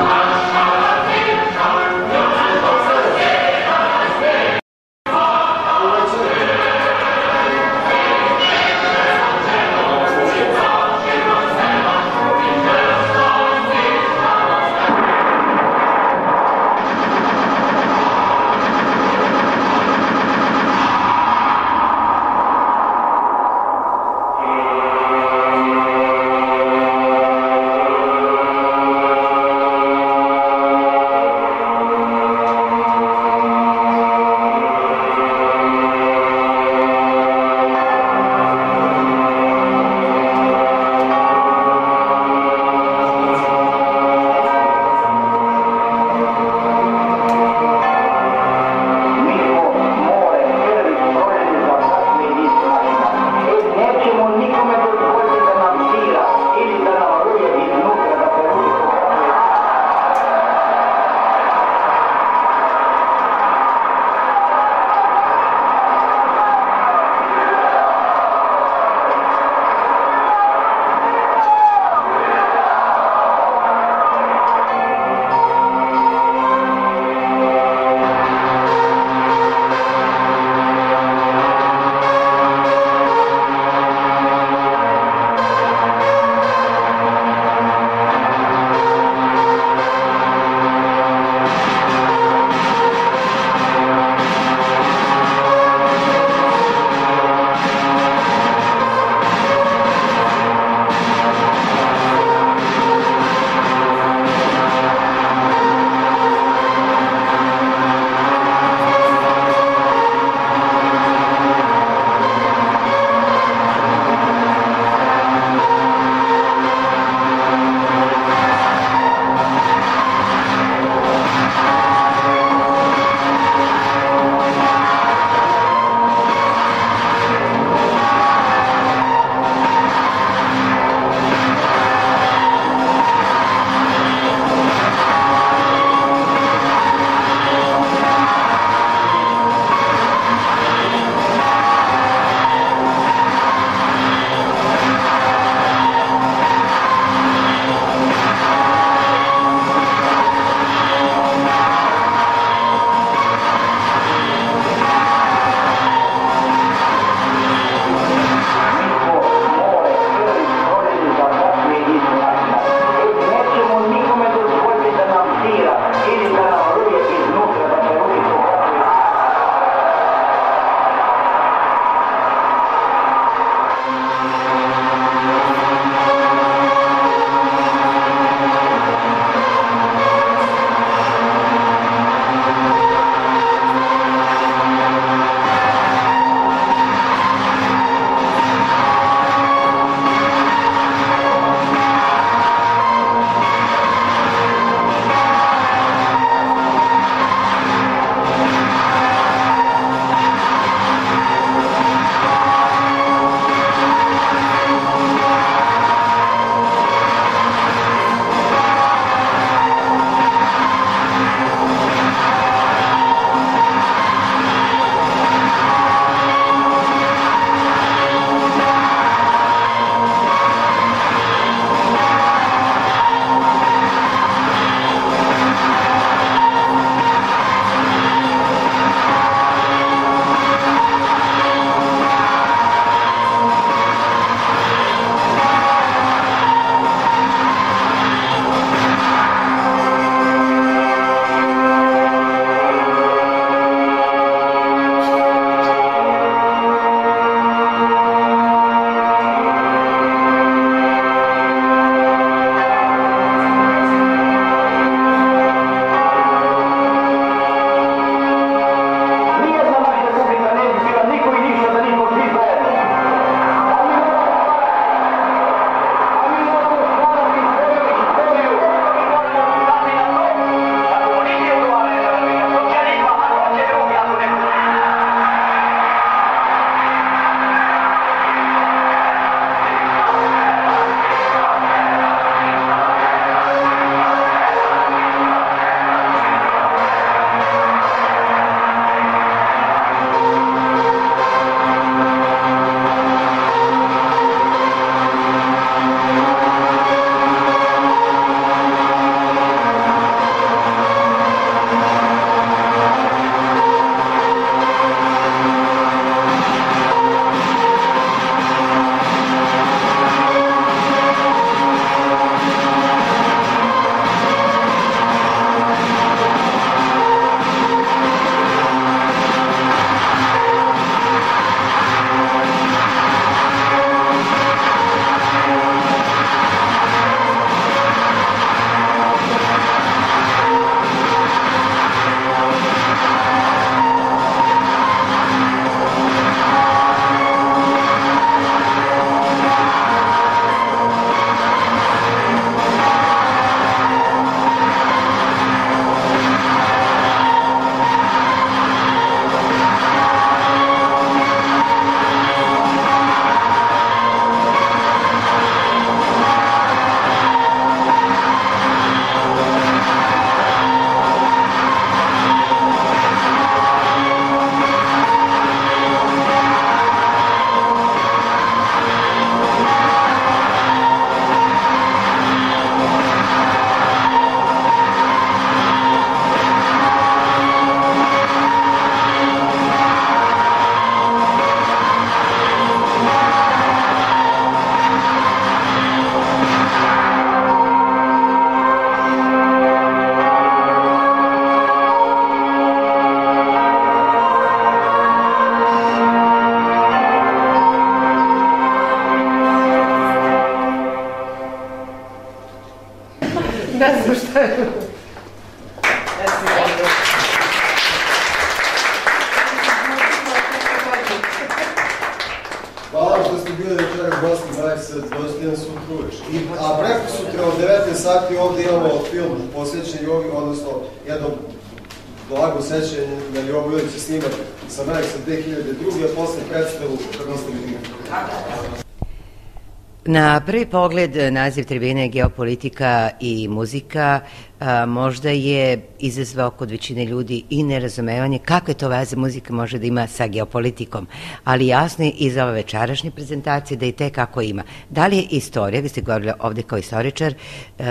Speaker 1: Na
Speaker 7: prvi pogled naziv tribine geopolitika i muzika a, možda je izazvao kod većine ljudi i nerazumevanje kakve to veze muzika može da ima sa geopolitikom, ali jasno je iz ove večerašnje prezentacije da i te kako ima. Da li je istorija, vi ste govorili ovde kao istoričar, e,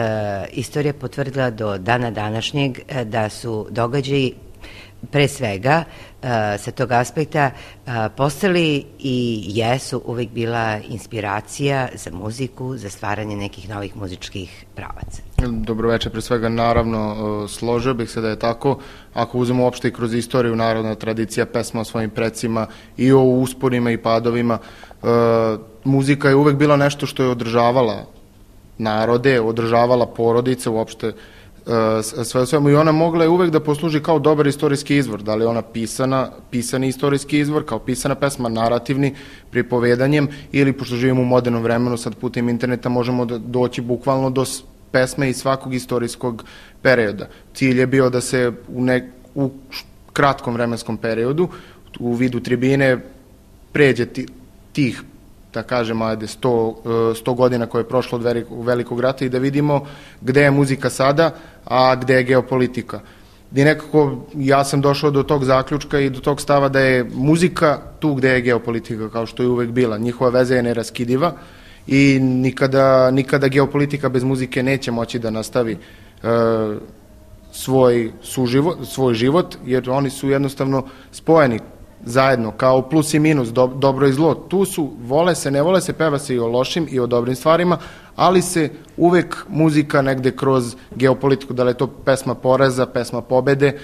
Speaker 7: istorija potvrdila do dana današnjeg e, da su događaji pre svega sa tog aspekta uh, postali i jesu uvek bila inspiracija za muziku, za stvaranje nekih novih muzičkih pravaca.
Speaker 3: Dobroveče, pre svega naravno uh, složio bih se da je tako. Ako uzmemo uopšte i kroz istoriju narodna tradicija, pesma o svojim precima i o usporima i padovima, muzika je uvek bila nešto što je održavala narode, održavala porodice, uopšte sve svemu i ona mogla je uvek da posluži kao dobar istorijski izvor, da li ona pisana, pisani istorijski izvor, kao pisana pesma, narativni, pripovedanjem ili pošto živimo u modernom vremenu, sad putem interneta možemo da doći bukvalno do pesme iz svakog istorijskog perioda. Cilj je bio da se u, ne, u kratkom vremenskom periodu u vidu tribine pređe tih da kažem, ajde, 100, 100 godina koje je prošlo od velikog, velikog rata i da vidimo gde je muzika sada, a gde je geopolitika. I nekako ja sam došao do tog zaključka i do tog stava da je muzika tu gde je geopolitika, kao što je uvek bila. Njihova veza je neraskidiva i nikada, nikada geopolitika bez muzike neće moći da nastavi e, svoj, suživot, svoj život, jer oni su jednostavno spojeni zajedno, kao plus i minus, do, dobro i zlo. Tu su, vole se, ne vole se, peva se i o lošim i o dobrim stvarima, ali se uvek muzika negde kroz geopolitiku, da li je to pesma poreza, pesma pobede,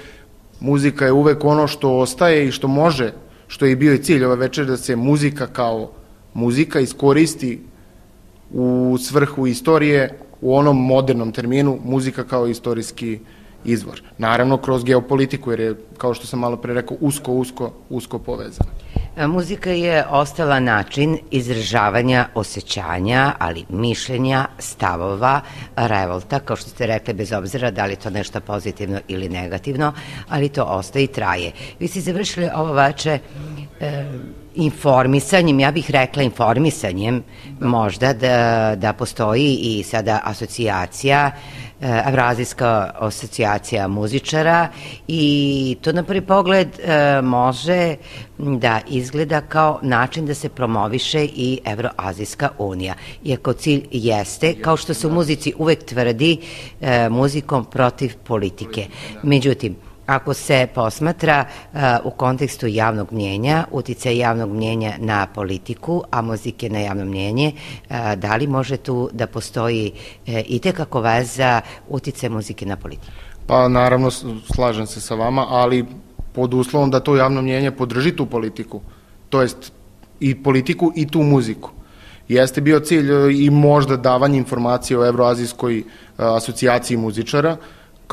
Speaker 3: muzika je uvek ono što ostaje i što može, što je bio i cilj ove večer, da se muzika kao muzika iskoristi u svrhu istorije, u onom modernom terminu, muzika kao istorijski izvor. Naravno, kroz geopolitiku, jer je, kao što sam malo pre rekao, usko, usko, usko povezana.
Speaker 7: E, muzika je ostala način izražavanja osjećanja, ali mišljenja, stavova, revolta, kao što ste rekli, bez obzira da li to nešto pozitivno ili negativno, ali to ostaje i traje. Vi ste završili ovo vače e, informisanjem, ja bih rekla informisanjem, da. možda da, da postoji i sada asocijacija Evrazijska asocijacija muzičara i to na prvi pogled e, može da izgleda kao način da se promoviše i Evroazijska unija. Iako cilj jeste, kao što se u muzici uvek tvrdi, e, muzikom protiv politike. Međutim, Ako se posmatra uh, u kontekstu javnog mnjenja, utice javnog mnjenja na politiku, a muzike na javno mnjenje, uh, da li može tu da postoji uh, i tekako veza utice muzike na politiku?
Speaker 3: Pa naravno slažem se sa vama, ali pod uslovom da to javno mnjenje podrži tu politiku, to jest i politiku i tu muziku. Jeste bio cilj i možda davanje informacije o Evroazijskoj asocijaciji muzičara,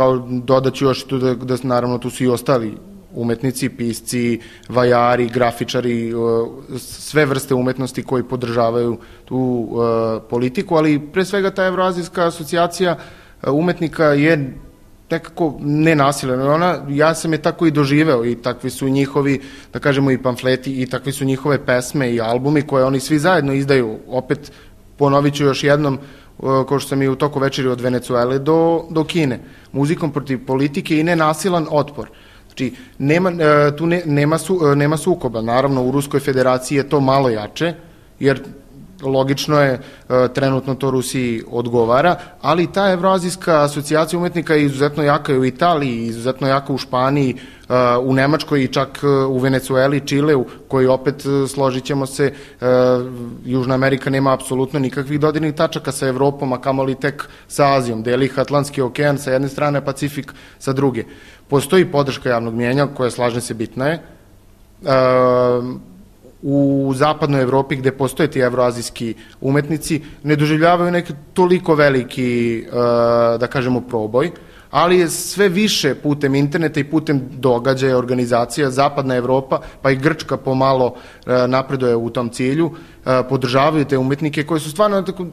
Speaker 3: kao dodaću još tu da, da naravno tu su i ostali umetnici, pisci, vajari, grafičari, sve vrste umetnosti koji podržavaju tu uh, politiku, ali pre svega ta Evroazijska asocijacija uh, umetnika je nekako nenasilena. Ona, ja sam je tako i doživeo i takvi su njihovi, da kažemo, i pamfleti i takvi su njihove pesme i albumi koje oni svi zajedno izdaju. Opet, ponovit ću još jednom, kao što sam i u toku večeri od Venecuele do, do Kine. Muzikom protiv politike i nenasilan otpor. Znači, nema, e, tu ne, nema, su, e, nema sukoba. Naravno, u Ruskoj federaciji je to malo jače, jer logično je, e, trenutno to Rusiji odgovara, ali ta Evroazijska asocijacija umetnika je izuzetno jaka u Italiji, izuzetno jaka u Španiji, e, u Nemačkoj i čak e, u Venecueli, Čileu, koji opet, složit ćemo se, Južna Amerika nema apsolutno nikakvih dodirnih tačaka sa Evropom, a kamoli tek sa Azijom. Deli ih Atlantski okean sa jedne strane, Pacifik sa druge. Postoji podrška javnog mijenja koja, slažem se, bitna je u zapadnoj Evropi gde postoje ti evroazijski umetnici ne doživljavaju neki toliko veliki, da kažemo, proboj, ali je sve više putem interneta i putem događaja, organizacija, zapadna Evropa, pa i Grčka pomalo napreduje u tom cilju, podržavaju te umetnike koji su stvarno tako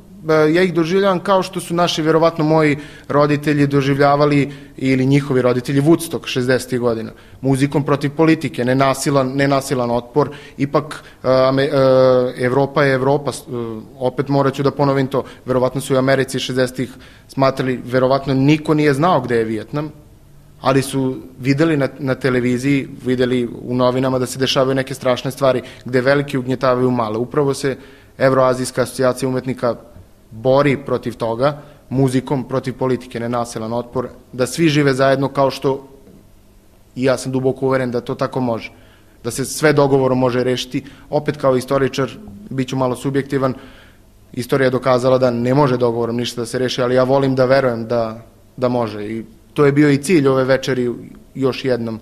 Speaker 3: ja ih doživljavam kao što su naši, verovatno moji roditelji doživljavali ili njihovi roditelji Woodstock 60. godina. Muzikom protiv politike, nenasilan, nenasilan otpor. Ipak Evropa je Evropa, opet morat ću da ponovim to, verovatno su u Americi 60. smatrali, verovatno niko nije znao gde je Vijetnam, ali su videli na, na televiziji, videli u novinama da se dešavaju neke strašne stvari gde veliki ugnjetavaju male. Upravo se Evroazijska asocijacija umetnika bori protiv toga, muzikom, protiv politike, nenasilan otpor, da svi žive zajedno kao što i ja sam duboko uveren da to tako može. Da se sve dogovorom može rešiti. Opet kao istoričar, bit ću malo subjektivan, istorija je dokazala da ne može dogovorom ništa da se reši, ali ja volim da verujem da, da može. I to je bio i cilj ove večeri još jednom.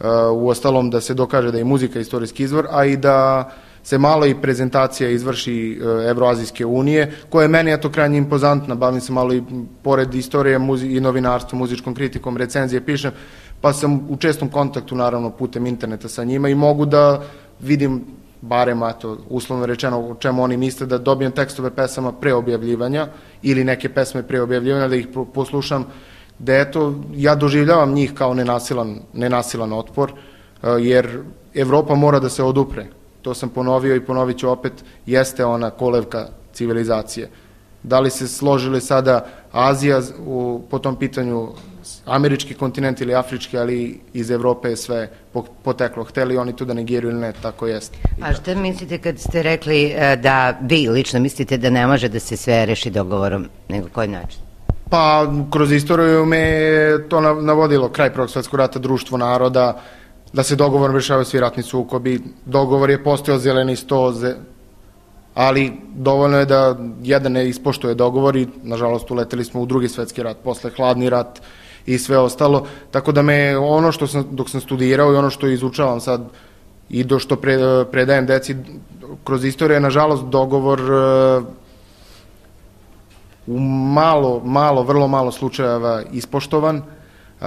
Speaker 3: Uh, u ostalom da se dokaže da je muzika istorijski izvor, a i da se malo i prezentacija izvrši e, Evroazijske unije, koja je meni eto krajnje impozantna, bavim se malo i pored istorije i novinarstva, muzičkom kritikom, recenzije pišem, pa sam u čestom kontaktu naravno putem interneta sa njima i mogu da vidim barem, eto, uslovno rečeno o čemu oni misle, da dobijem tekstove pesama pre objavljivanja ili neke pesme pre objavljivanja, da ih poslušam, da eto, ja doživljavam njih kao nenasilan, nenasilan otpor, e, jer Evropa mora da se odupre to sam ponovio i ponovit ću opet, jeste ona kolevka civilizacije. Da li se složile sada Azija u, po tom pitanju američki kontinent ili afrički, ali iz Evrope je sve poteklo. Hteli oni tu da negiraju ili ne, tako jeste.
Speaker 7: A šta mislite kad ste rekli e, da vi lično mislite da ne može da se sve reši dogovorom, nego koji način?
Speaker 3: Pa, kroz istoriju me to navodilo kraj Prvog svetskog rata, društvo naroda, da se dogovorom rešavaju svi ratni sukobi. Dogovor je postao zeleni stoze, ali dovoljno je da jedan ne ispoštuje dogovor i nažalost uleteli smo u drugi svetski rat, posle hladni rat i sve ostalo. Tako da me ono što sam, dok sam studirao i ono što izučavam sad i do što pre, predajem deci kroz istoriju je nažalost dogovor uh, u malo, malo, vrlo malo slučajeva ispoštovan. Uh,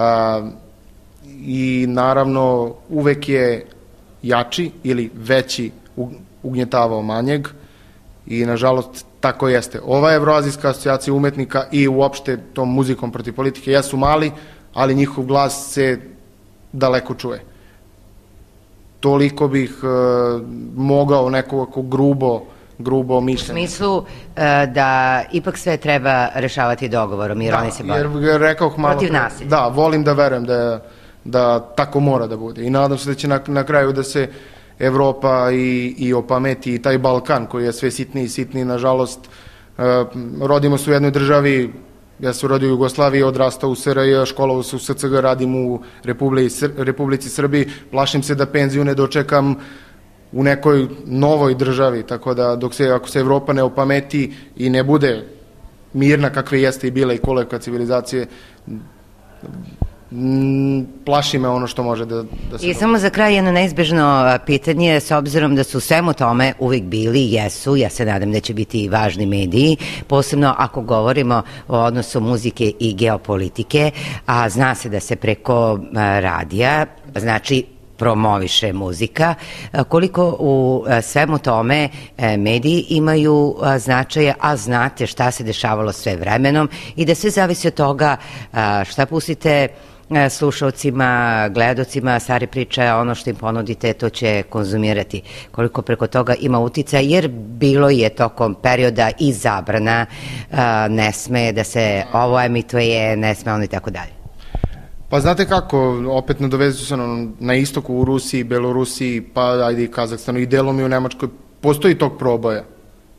Speaker 3: i naravno uvek je jači ili veći ugnjetavao manjeg i nažalost tako jeste. Ova Evroazijska asocijacija umetnika i uopšte tom muzikom protiv politike jesu mali, ali njihov glas se daleko čuje. Toliko bih uh, mogao nekako grubo grubo mišljenje.
Speaker 7: U smislu uh, da ipak sve treba rešavati dogovorom, jer
Speaker 3: da,
Speaker 7: oni se
Speaker 3: bavaju. Jer rekao malo...
Speaker 7: Protiv nasilja.
Speaker 3: Da, volim da verujem da je da tako mora da bude. I nadam se da će na, na kraju da se Evropa i, i opameti i taj Balkan koji je sve sitniji i sitniji, nažalost, e, rodimo se u jednoj državi, ja se urodio u Jugoslaviji, odrastao u SRJ, školovao se u SCG, radim u Republici, Republici Srbiji, plašim se da penziju ne dočekam u nekoj novoj državi, tako da dok se, ako se Evropa ne opameti i ne bude mirna kakve jeste i bila i kolevka civilizacije, plaši me ono što može da, da se...
Speaker 7: I samo za kraj jedno neizbežno pitanje, s obzirom da su svemu tome uvijek bili, jesu, ja se nadam da će biti i važni mediji, posebno ako govorimo o odnosu muzike i geopolitike, a zna se da se preko radija, znači promoviše muzika, koliko u svemu tome mediji imaju značaja, a znate šta se dešavalo sve vremenom i da sve zavisi od toga šta pustite E, slušalcima, gledocima, stare priče, ono što im ponudite, to će konzumirati. Koliko preko toga ima utica, jer bilo je tokom perioda i zabrana, e, ne sme da se ovo emituje, ne sme ono i tako dalje.
Speaker 3: Pa znate kako, opet nadovezu se na, na istoku u Rusiji, Belorusiji, pa ajde i Kazahstanu i delom i u Nemačkoj, postoji tog proboja.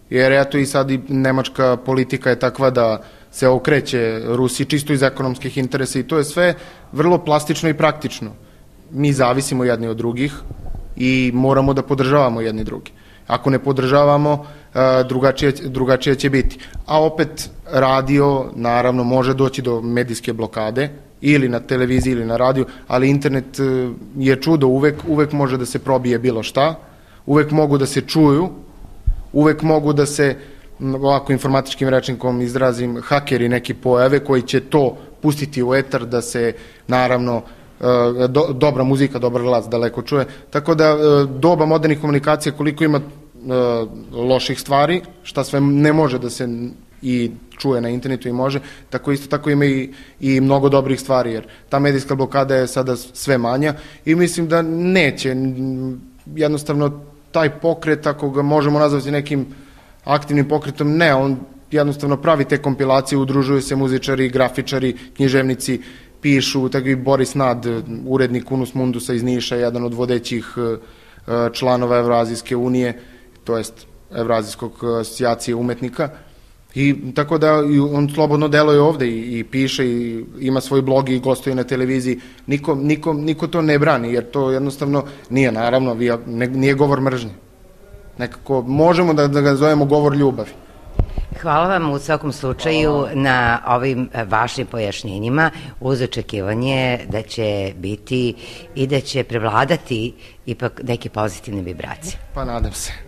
Speaker 3: Jer eto i sad i nemačka politika je takva da se okreće Rusiji čisto iz ekonomskih interesa i to je sve vrlo plastično i praktično. Mi zavisimo jedni od drugih i moramo da podržavamo jedni drugi. Ako ne podržavamo, e, drugačije, drugačije će biti. A opet radio, naravno, može doći do medijske blokade, ili na televiziji ili na radiju, ali internet e, je čudo, uvek, uvek može da se probije bilo šta, uvek mogu da se čuju, uvek mogu da se ovako informatičkim rečnikom izrazim hakeri neki pojave koji će to pustiti u etar da se naravno e, do, dobra muzika, dobar glas daleko čuje. Tako da e, doba modernih komunikacija koliko ima loših stvari, šta sve ne može da se i čuje na internetu i može, tako isto tako ima i, i mnogo dobrih stvari, jer ta medijska blokada je sada sve manja i mislim da neće jednostavno taj pokret, ako ga možemo nazvati nekim aktivnim pokretom, ne, on jednostavno pravi te kompilacije, udružuju se muzičari, grafičari, književnici, pišu, tako i Boris Nad, urednik Unus Mundusa iz Niša, jedan od vodećih e, članova Evrazijske unije, to jest Evrazijskog asocijacije umetnika, I tako da on slobodno deluje ovde i, i piše i ima svoj blog i gostuje na televiziji. Niko, niko, niko to ne brani jer to jednostavno nije naravno, nije govor mržnje. Nekako možemo da, da ga zovemo govor ljubavi.
Speaker 7: Hvala vam u svakom slučaju Hvala. na ovim vašim pojašnjenjima uz očekivanje da će biti i da će prevladati ipak neke pozitivne vibracije.
Speaker 3: Pa nadam se.